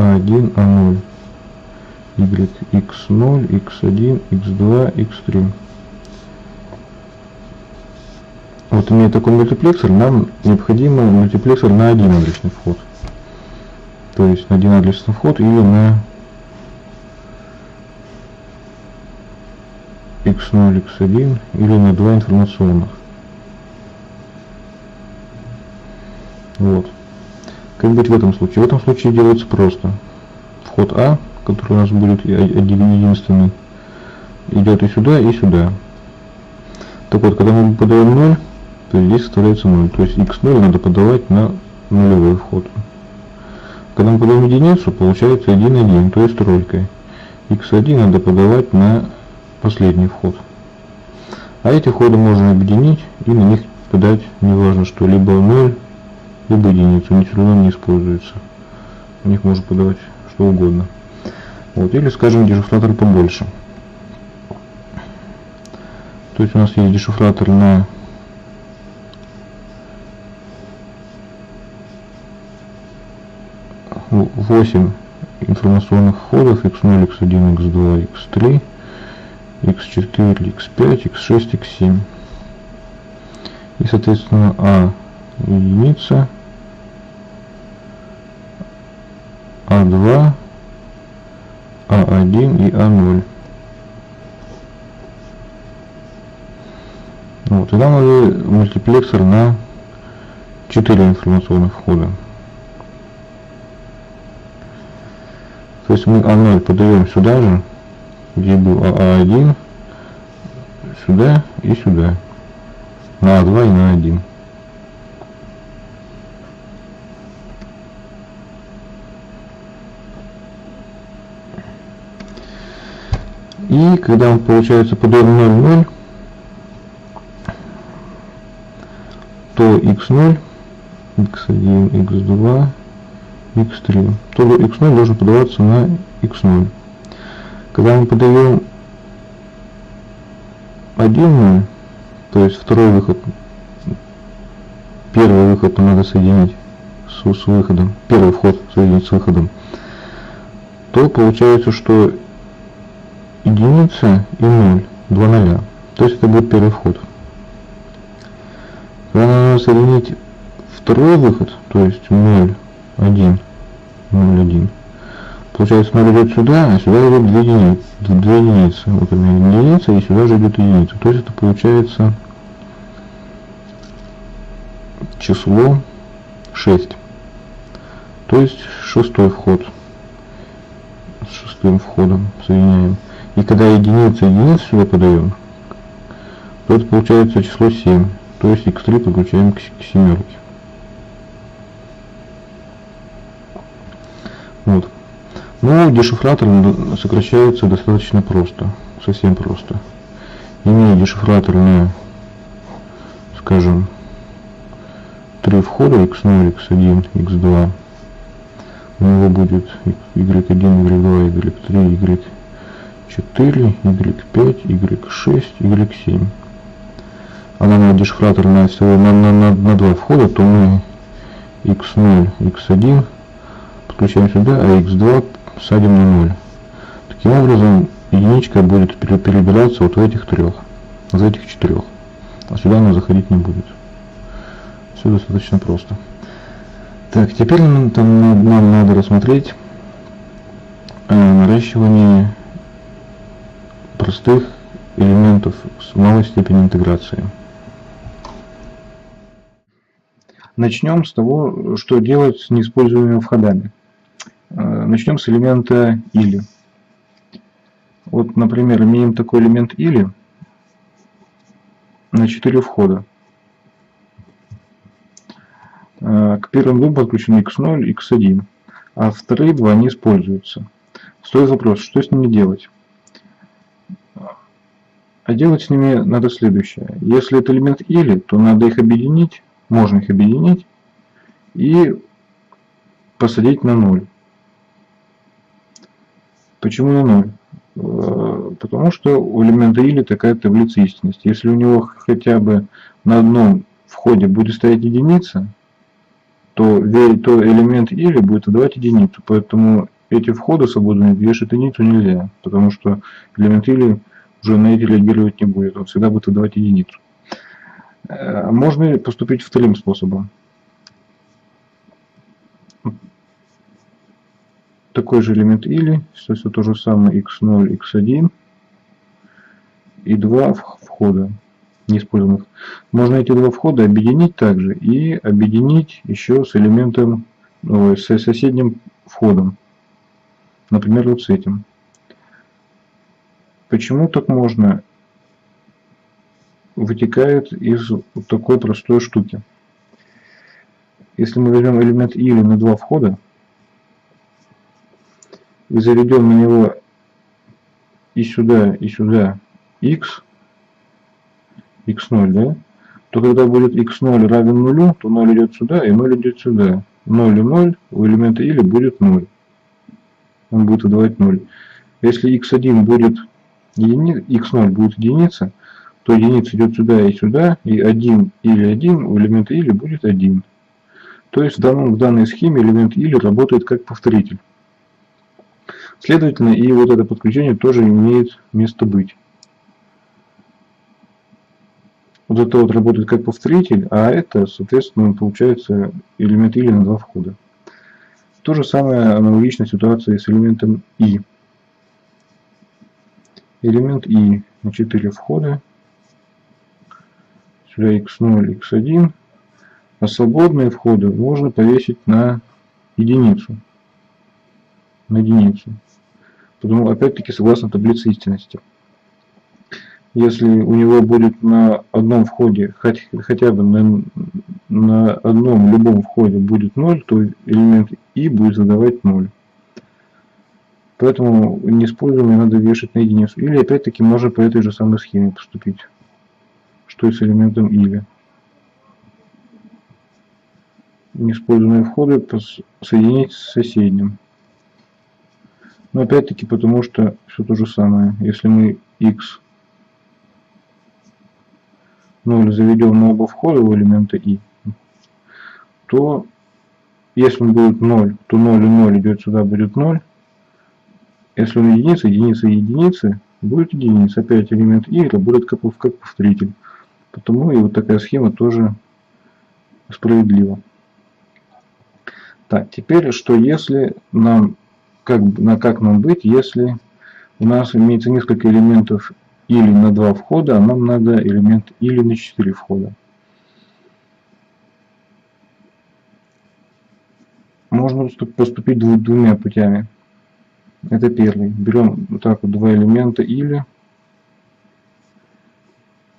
А1, А0, Y, X0, X1, X2, X3. Вот имея такой мультиплексор, нам необходимо мультиплексор на один адресный вход. То есть на один адресный вход или на X0, X1 или на два информационных. Вот. Как быть в этом случае? В этом случае делается просто. Вход А, который у нас будет один единственный, идет и сюда, и сюда. Так вот, когда мы подаем 0, то здесь составляется 0. То есть x0 надо подавать на нулевой вход. Когда мы подаем единицу, получается 1, 1, то есть тройкой. x1 надо подавать на последний вход. А эти входы можно объединить и на них подать, неважно что, либо 0, либо единицу, они все равно не используются. У них можно подавать что угодно. Вот, или, скажем, дешифратор побольше. То есть у нас есть дешифратор на восемь информационных входов x0, x1, x2, x3, x4, x5, x6, x7. И, соответственно, А единица, а2, А1 и А0. Надо мультиплексор на 4 информационных входа. То есть мы А0 подаем сюда же, где был А1, сюда и сюда. На А2 и на А1. И когда он получается подобен 0,0, то x0, x1, x2, x3, то x0 должен подаваться на x0. Когда мы подаем 1,0, то есть второй выход, первый выход надо соединить с, с выходом, первый вход соединить с выходом, то получается, что единица и 0, 2 ноля. То есть это будет первый вход. Когда надо соединить второй выход, то есть 0, 1, 0, 1. Получается 0 идет сюда, а сюда идет 2 единицы. 2 единицы. Вот меня единица, и сюда же идет единица. То есть это получается число 6. То есть шестой вход. С шестым входом соединяем. И когда единица единицу сюда подаем, то это получается число 7. То есть x3 подключаем к, к семерке. Вот. Ну, дешифратор сокращается достаточно просто. Совсем просто. Имея дешифратор на, скажем, три входа x0, x1, x2, у него будет y1, y2, y3, y4, y5, y6, y7. А нам дешифратор на всего на, на, на, на два входа, то мы x0, x1 подключаем сюда, а x2 садим на 0. Таким образом, единичка будет перебираться вот в этих трех, из этих четырех. А сюда она заходить не будет. Все достаточно просто. Так, теперь нам, там, нам надо рассмотреть э, наращивание простых элементов с малой степенью интеграции. Начнем с того, что делать с неиспользуемыми входами. Э, начнем с элемента или. Вот, например, имеем такой элемент или на 4 входа. Э, к первым двум подключены x0, x1, а вторые два не используются. Стоит вопрос, что с ними делать? А делать с ними надо следующее. Если это элемент или, то надо их объединить, можно их объединить и посадить на 0. Почему на 0? Э, потому что у элемента или такая таблица истинности. Если у него хотя бы на одном входе будет стоять единица, то, то элемент или будет выдавать единицу. Поэтому эти входы свободные вешать единицу нельзя, потому что элемент или уже на эти реагировать не будет, он всегда будет выдавать единицу. Э, можно поступить вторым способом. Такой же элемент или, все, все то же самое x0, x1 и два входа неиспользованных. Можно эти два входа объединить также и объединить еще с элементом, ой, с соседним входом. Например, вот с этим. Почему так можно? Вытекает из вот такой простой штуки. Если мы возьмем элемент или на два входа и заведем на него и сюда, и сюда x, x0, да, то когда будет x0 равен нулю, то 0 идет сюда, и 0 идет сюда. 0 и 0 у элемента или будет 0. Он будет выдавать 0. Если x1 будет едини... x0 будет единица, то единица идет сюда и сюда, и 1 или 1 у элемента или будет 1. То есть в, данном, в данной схеме элемент или работает как повторитель. Следовательно, и вот это подключение тоже имеет место быть. Вот это вот работает как повторитель, а это, соответственно, получается элемент или на два входа. То же самое аналогичная ситуация с элементом и. Элемент и на 4 входа. Сюда x0, x1. А свободные входы можно повесить на единицу. На единицу. Потому, опять-таки, согласно таблице истинности если у него будет на одном входе, хоть, хотя бы на, на одном любом входе будет 0, то элемент i будет задавать 0. Поэтому неиспользуемый надо вешать на единицу. Или опять-таки можно по этой же самой схеме поступить. И с элементом или. Неиспользуемые входы соединить с соседним. Но опять-таки потому что все то же самое. Если мы x 0 заведем на оба входа у элемента i, то если он будет 0, то 0 и 0 идет сюда, будет 0. Если он единица, единица и единица, будет единица. Опять элемент i работает как, как повторитель. Потому и вот такая схема тоже справедлива. Так, теперь, что если нам, как, на, как нам быть, если у нас имеется несколько элементов или на два входа, а нам надо элемент или на четыре входа. Можно поступить двумя путями. Это первый. Берем вот так вот два элемента или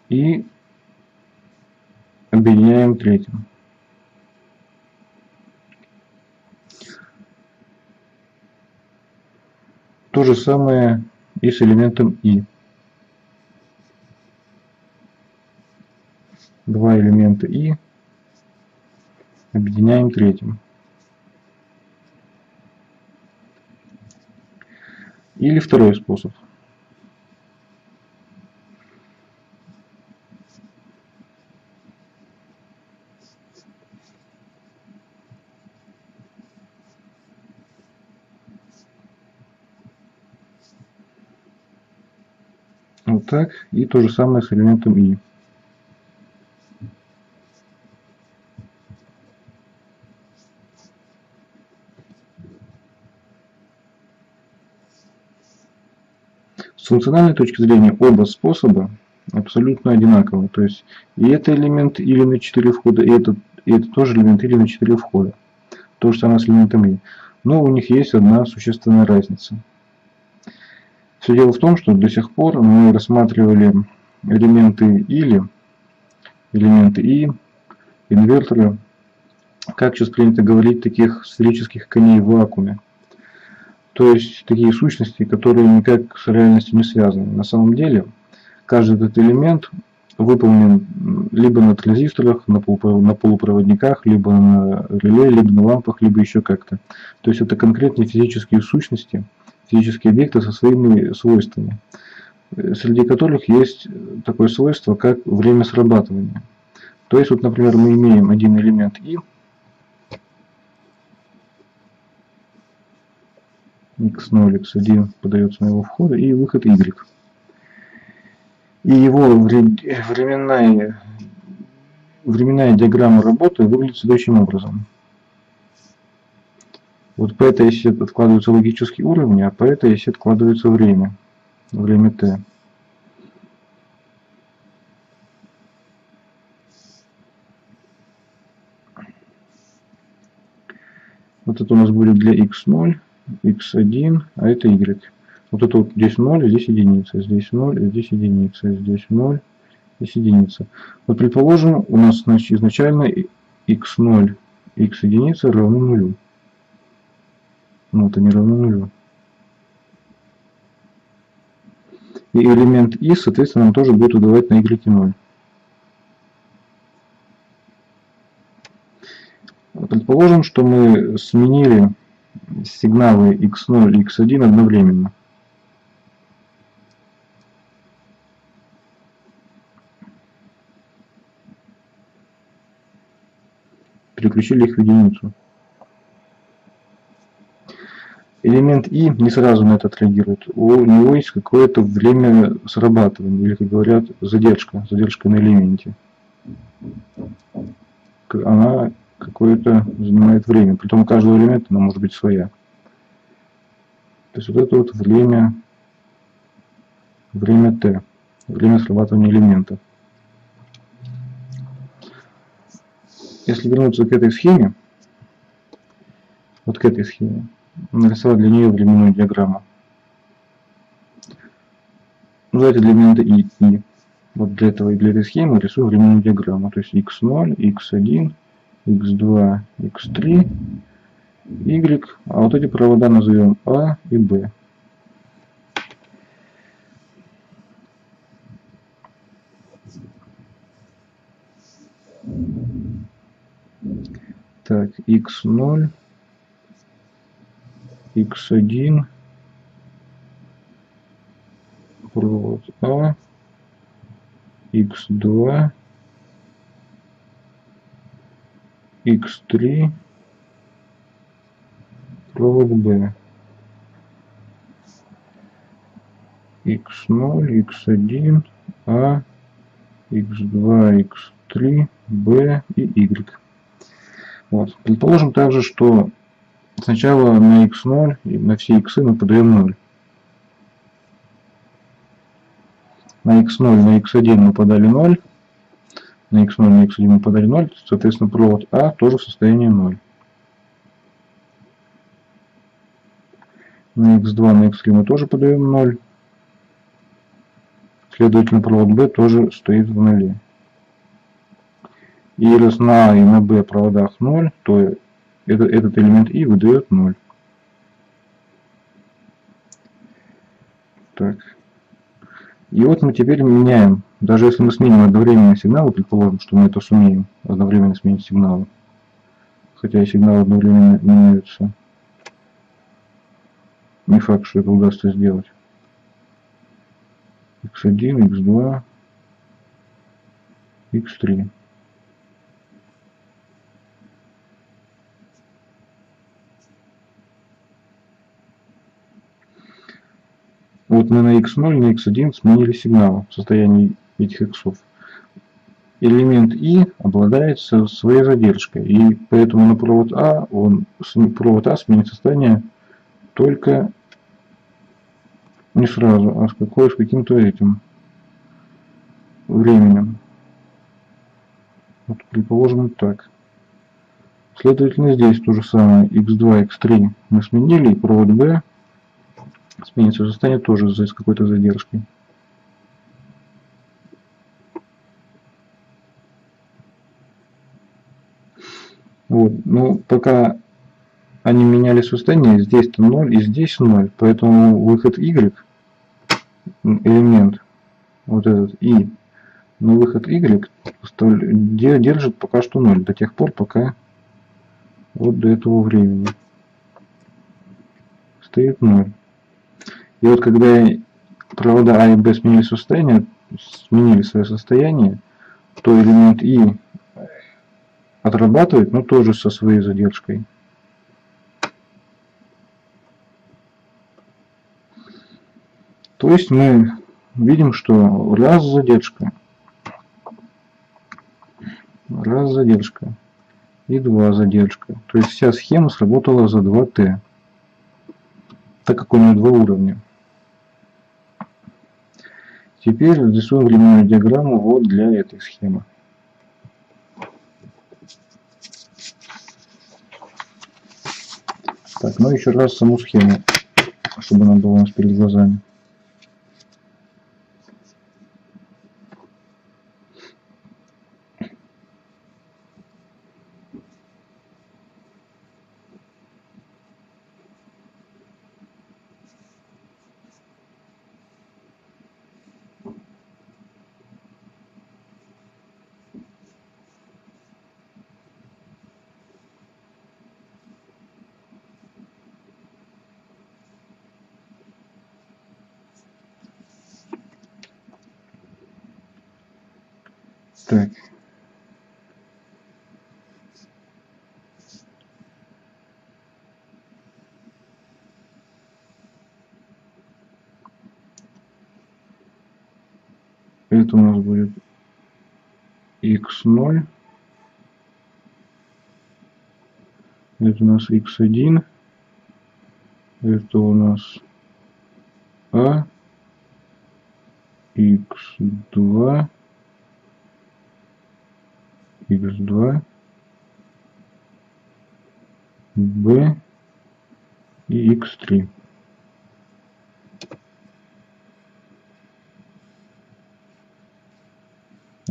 и объединяем третьим. То же самое и с элементом и. Два элемента и объединяем третьим. Или второй способ. Вот так. И то же самое с элементом И. С функциональной точки зрения оба способа абсолютно одинаковы. То есть и это элемент или на 4 входа, и это, и это тоже элемент или на 4 входа. То же самое с элементом И. Но у них есть одна существенная разница – все дело в том, что до сих пор мы рассматривали элементы или, элементы и, инверторы, как сейчас принято говорить, таких сферических коней в вакууме. То есть такие сущности, которые никак с реальностью не связаны. На самом деле, каждый этот элемент выполнен либо на транзисторах, на полупроводниках, либо на реле, либо на лампах, либо еще как-то. То есть это конкретные физические сущности – физические объекты со своими свойствами, среди которых есть такое свойство, как время срабатывания. То есть, вот, например, мы имеем один элемент i, x0, x1 подается на его входа, и выход y. И его временная, временная диаграмма работы выглядит следующим образом. Вот по этой оси откладываются логические уровни, а по этой оси откладывается время. Время t. Вот это у нас будет для x0, x1, а это y. Вот это вот здесь 0, здесь единица, здесь 0, здесь единица, здесь 0, здесь единица. Вот предположим, у нас значит, изначально x0, x единица равно нулю. Ну, это не равно нулю. И элемент i, соответственно, нам тоже будет выдавать на y0. Предположим, что мы сменили сигналы x0 и x1 одновременно. Переключили их в единицу элемент i не сразу на это отреагирует. У него есть какое-то время срабатывания, или, как говорят, задержка, задержка на элементе. Она какое-то занимает время. Притом у каждого элемента она может быть своя. То есть вот это вот время, время t, время срабатывания элемента. Если вернуться к этой схеме, вот к этой схеме, нарисовать для нее временную диаграмму. Ну, давайте для элемента и, и. Вот для этого и для этой схемы рисую временную диаграмму. То есть x0, x1, x2, x3, y. А вот эти провода назовем А и Б. Так, x0, x1 провод А, x2, x3, провод Б. x0, x1, А, x2, x3, B и Y. Вот. Предположим также, что Сначала на x0 и на все x мы подаем 0. На x0, на x1 мы подали 0. На x0, на x1 мы подали 0. Соответственно, провод А тоже в состоянии 0. На x2, на x3 мы тоже подаем 0. Следовательно, провод B тоже стоит в нуле. И раз на А и на B проводах 0, то этот, этот элемент И выдает 0. Так. И вот мы теперь меняем, даже если мы сменим одновременно сигналы, предположим, что мы это сумеем одновременно сменить сигналы, хотя и сигналы одновременно меняются. Не факт, что это удастся сделать. x1, x2, x3. Вот мы на x0, на x1 сменили сигнал в состоянии этих иксов. Элемент i обладает своей задержкой, и поэтому на провод А он провод А сменит состояние только не сразу, а с, какой, с каким-то этим временем. Вот, предположим, так. Следовательно, здесь то же самое. x2, x3 мы сменили, и провод B сменится состояние тоже с какой-то задержкой. Вот. Ну, пока они меняли состояние, здесь-то 0 и здесь 0, поэтому выход Y, элемент, вот этот И, но выход Y держит пока что 0, до тех пор, пока вот до этого времени стоит 0. И вот когда провода А и Б сменили состояние, сменили свое состояние, то элемент И отрабатывает, но тоже со своей задержкой. То есть мы видим, что раз задержка, раз задержка и два задержка. То есть вся схема сработала за 2Т, так как у нее два уровня. Теперь рисуем временную диаграмму вот для этой схемы. Так, ну еще раз саму схему, чтобы она была у нас перед глазами. Так. Это у нас будет x0. Это у нас x1. Это у нас а x2 x2, b и x3.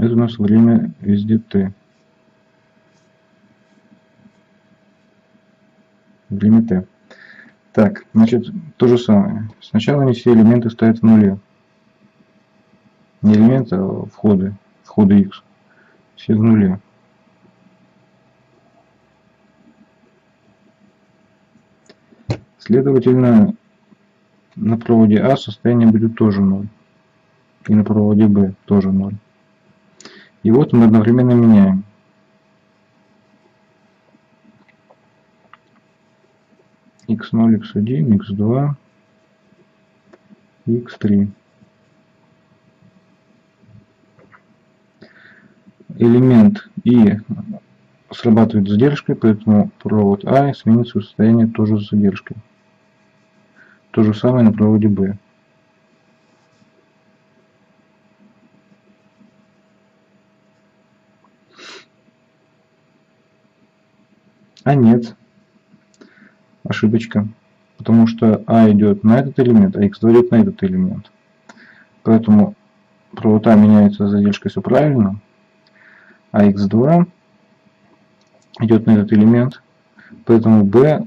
Это у нас время везде t. Время t. Так, значит, то же самое. Сначала не все элементы стоят в нуле. Не элементы, а входы. Входы x. Все в нуле. Следовательно, на проводе А состояние будет тоже 0. И на проводе Б тоже 0. И вот мы одновременно меняем. x0, x1, x2, x3. Элемент И срабатывает с задержкой, поэтому провод А сменит свое состояние тоже с задержкой. То же самое на проводе Б. А нет. Ошибочка. Потому что А идет на этот элемент, а X2 идет на этот элемент. Поэтому провод А меняется с задержкой все правильно. А X2 идет на этот элемент. Поэтому B,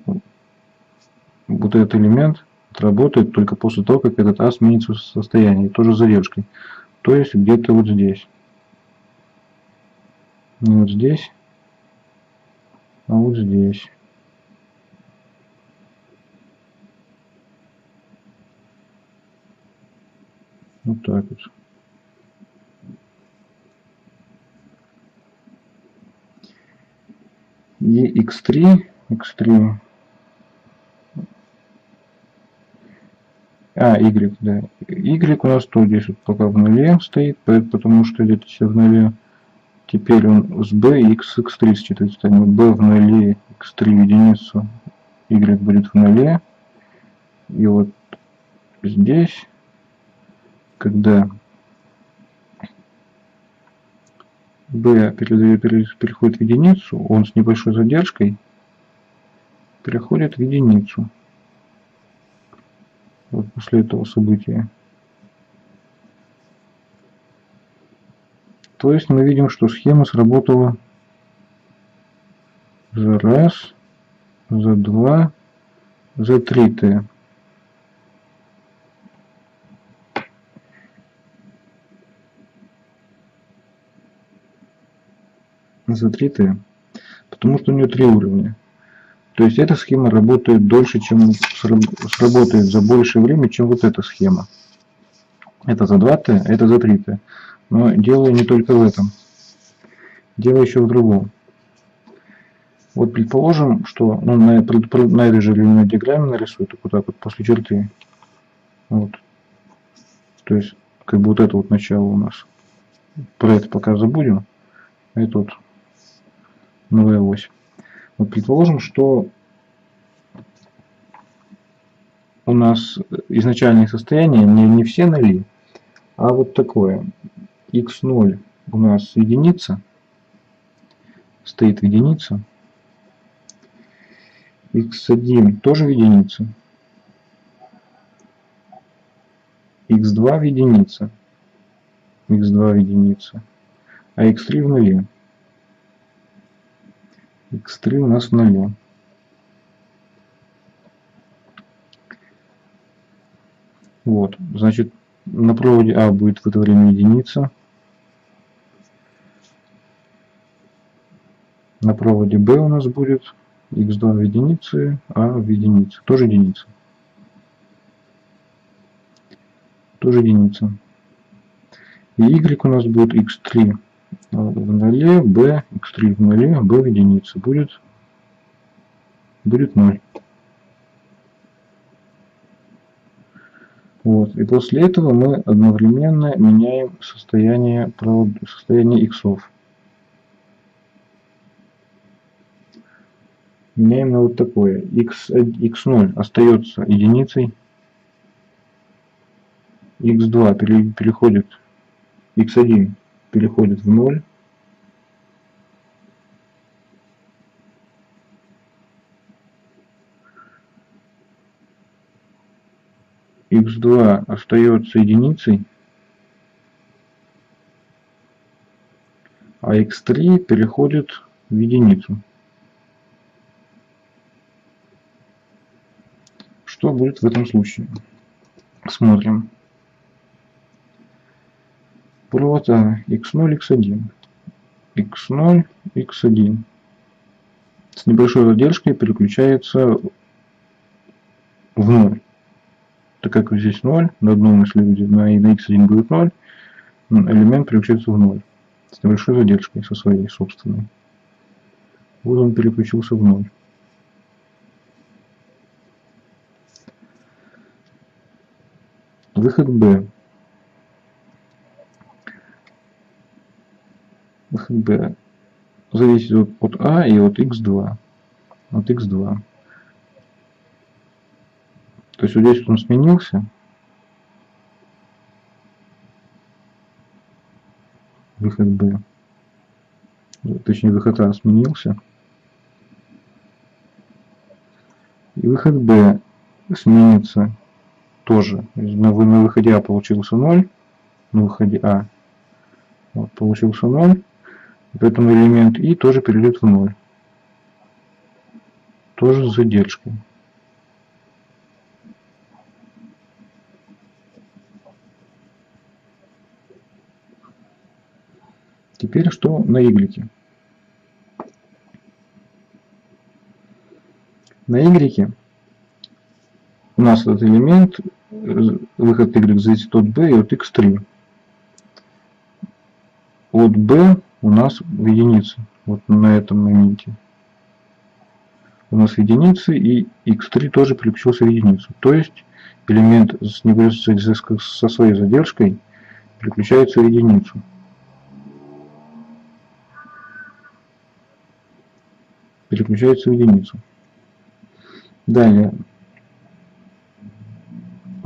вот этот элемент, отработает только после того, как этот А сменится состояние, тоже задержкой. То есть где-то вот здесь. Не вот здесь, а вот здесь. Вот так вот. И x3, x3, а, y, да, y у нас тут здесь вот пока в нуле стоит, потому что где-то все в нуле. Теперь он с b x x3 считывается, там b в нуле, x3 в единицу, y будет в нуле. И вот здесь, когда b переходит в единицу, он с небольшой задержкой переходит в единицу. Вот после этого события. То есть мы видим, что схема сработала за раз, за два, за три Т. За 3Т. Потому что у нее три уровня. То есть эта схема работает дольше, чем сработает за большее время, чем вот эта схема. Это за 2Т, это за 3Т. Но дело не только в этом. Дело еще в другом. Вот предположим, что ну, на, на этой же линейной диаграмме нарисую, так вот так вот после черты. Вот. То есть, как бы вот это вот начало у нас. Про это пока забудем. Это вот новая ось. Вот предположим, что у нас изначальное состояние не, не все нули, а вот такое x0 у нас единица, стоит в единице, x1 тоже в единице, x2 в единице, x2 в единице, а x3 в нуле. x3 у нас в нуле. Вот, значит, на проводе А будет в это время единица. На проводе B у нас будет x2 в единице, а в единице. Тоже единица. Тоже единица. И y у нас будет x3 в нуле, b, x3 в нуле, b в единице. Будет, будет 0. Вот. И после этого мы одновременно меняем состояние, состояние иксов. Меняем на вот такое. x, x0 остается единицей. x2 переходит, x1 переходит в 0. x2 остается единицей, а x3 переходит в единицу. Что будет в этом случае? Смотрим. Провода x0, x1. x0, x1. С небольшой задержкой переключается в 0. Так как здесь 0, на одном если на, на x1 будет 0, элемент переключается в 0. С небольшой задержкой, со своей собственной. Вот он переключился в 0. Выход Б. Выход Б. зависит от, А и от x2. От x2. То есть вот здесь он сменился. Выход B. Точнее, выход А сменился. И выход B сменится тоже. На, на выходе А получился 0, на выходе А вот, получился 0. Поэтому элемент И тоже перейдет в 0. Тоже с задержкой. Теперь что на Y? На Y у нас этот элемент, выход Y зависит от B и от X3. От B у нас в единице, вот на этом моменте. У нас в единице и X3 тоже переключился в единицу. То есть элемент с небольшой, со своей задержкой переключается в единицу. Переключается в единицу. Далее.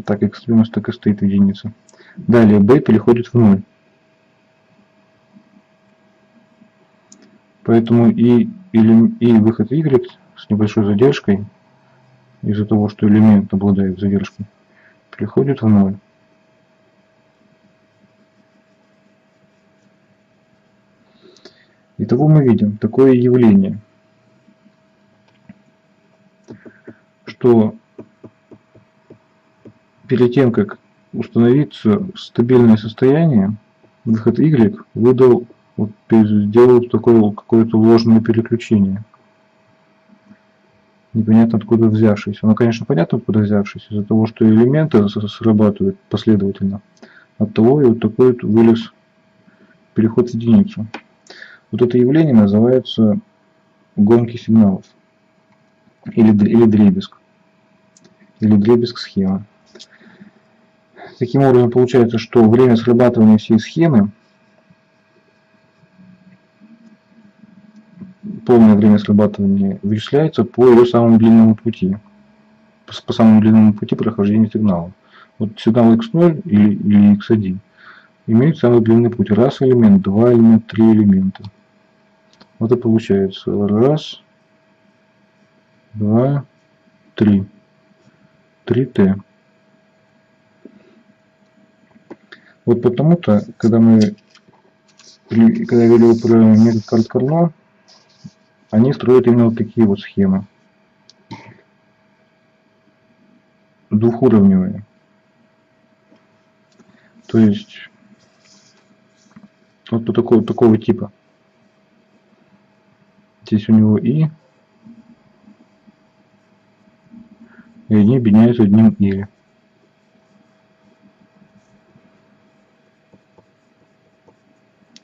Так, у нас так и стоит в единице. Далее b переходит в 0. Поэтому и, или, и выход y с небольшой задержкой, из-за того, что элемент обладает задержкой, переходит в 0. Итого мы видим такое явление – что перед тем, как установиться стабильное состояние, выход Y выдал, вот, сделал такое какое-то ложное переключение. Непонятно откуда взявшись. Оно, конечно, понятно откуда взявшись, из-за того, что элементы срабатывают последовательно. От того и вот такой вот вылез переход в единицу. Вот это явление называется гонки сигналов или, или дребезг или дребезг схемы. Таким образом, получается, что время срабатывания всей схемы, полное время срабатывания вычисляется по ее самому длинному пути, по самому длинному пути прохождения сигнала. Вот сигнал x0 или, или x1 имеют самый длинный путь. Раз элемент, два элемента, три элемента. Вот и получается раз, два, три. 3T. Вот потому-то, когда мы когда я говорил про метод карт Карно, они строят именно вот такие вот схемы. Двухуровневые. То есть вот такого, такого типа. Здесь у него и и они объединяются одним «или».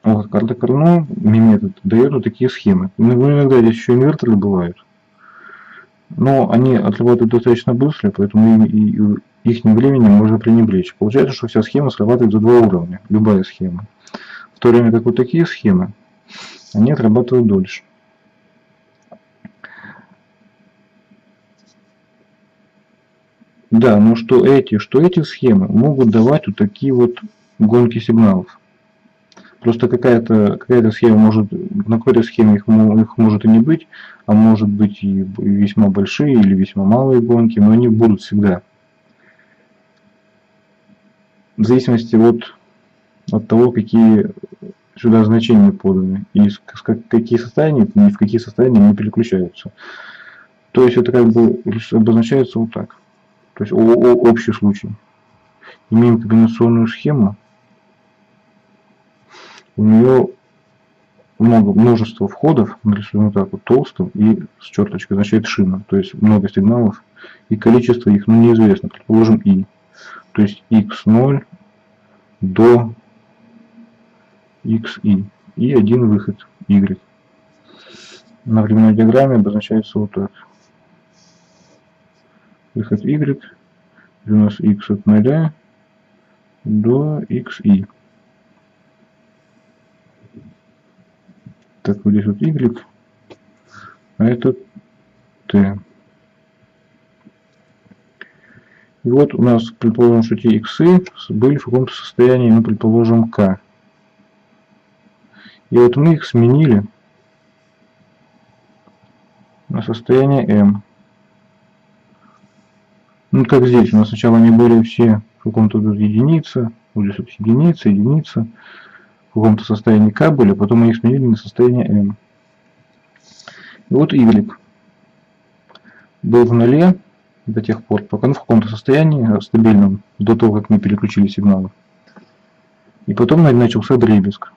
Вот, карта Карно метод дает вот такие схемы. Ну, иногда здесь еще инверторы бывают. Но они отрабатывают достаточно быстро, поэтому и, и, и их временем можно пренебречь. Получается, что вся схема срабатывает за два уровня, любая схема. В то время как вот такие схемы, они отрабатывают дольше. Да, но что эти, что эти схемы могут давать вот такие вот гонки сигналов. Просто какая-то какая, схема может, на какой-то схеме их, их может и не быть, а может быть и весьма большие или весьма малые гонки, но они будут всегда. В зависимости от, от того, какие сюда значения поданы и какие состояния, в какие состояния они переключаются. То есть это как бы обозначается вот так. То есть общий случай. Имеем комбинационную схему. У нее много, множество входов, нарисуем вот так вот толстым и с черточкой, означает шина. То есть много сигналов и количество их ну, неизвестно. Предположим и. То есть x0 до xi. И один выход y. На временной диаграмме обозначается вот так выход y, у нас x от 0 до xi. Так, вот здесь вот y, а это t. И вот у нас, предположим, что те иксы были в каком-то состоянии, ну, предположим, k. И вот мы их сменили на состояние m. Ну, как здесь, у нас сначала они были все в каком-то тут единице, вот здесь вот единица, единица, в каком-то состоянии k были, потом мы их сменили на состояние m. И вот y был в нуле до тех пор, пока ну, в каком-то состоянии стабильном, до того, как мы переключили сигналы. И потом начался дребезг.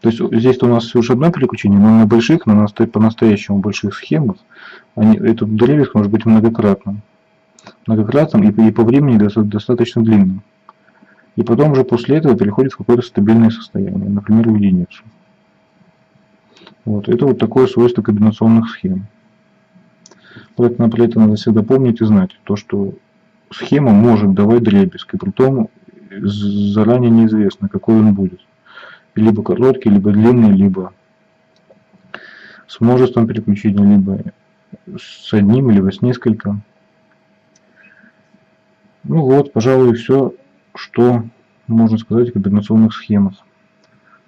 То есть здесь у нас всего лишь одно переключение, но на больших, на по-настоящему больших схемах они, этот дребезг может быть многократным. Многократным и, и по времени достаточно длинным. И потом уже после этого переходит в какое-то стабильное состояние, например, в единицу. Вот. Это вот такое свойство комбинационных схем. Поэтому при этом надо всегда помнить и знать, то, что схема может давать дребезг, и при том заранее неизвестно, какой он будет. Либо короткий, либо длинный, либо с множеством переключений, либо с одним, либо с нескольким. Ну вот, пожалуй, все, что можно сказать о комбинационных схемах.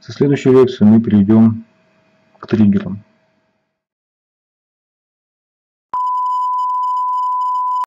Со следующей лекции мы перейдем к триггерам.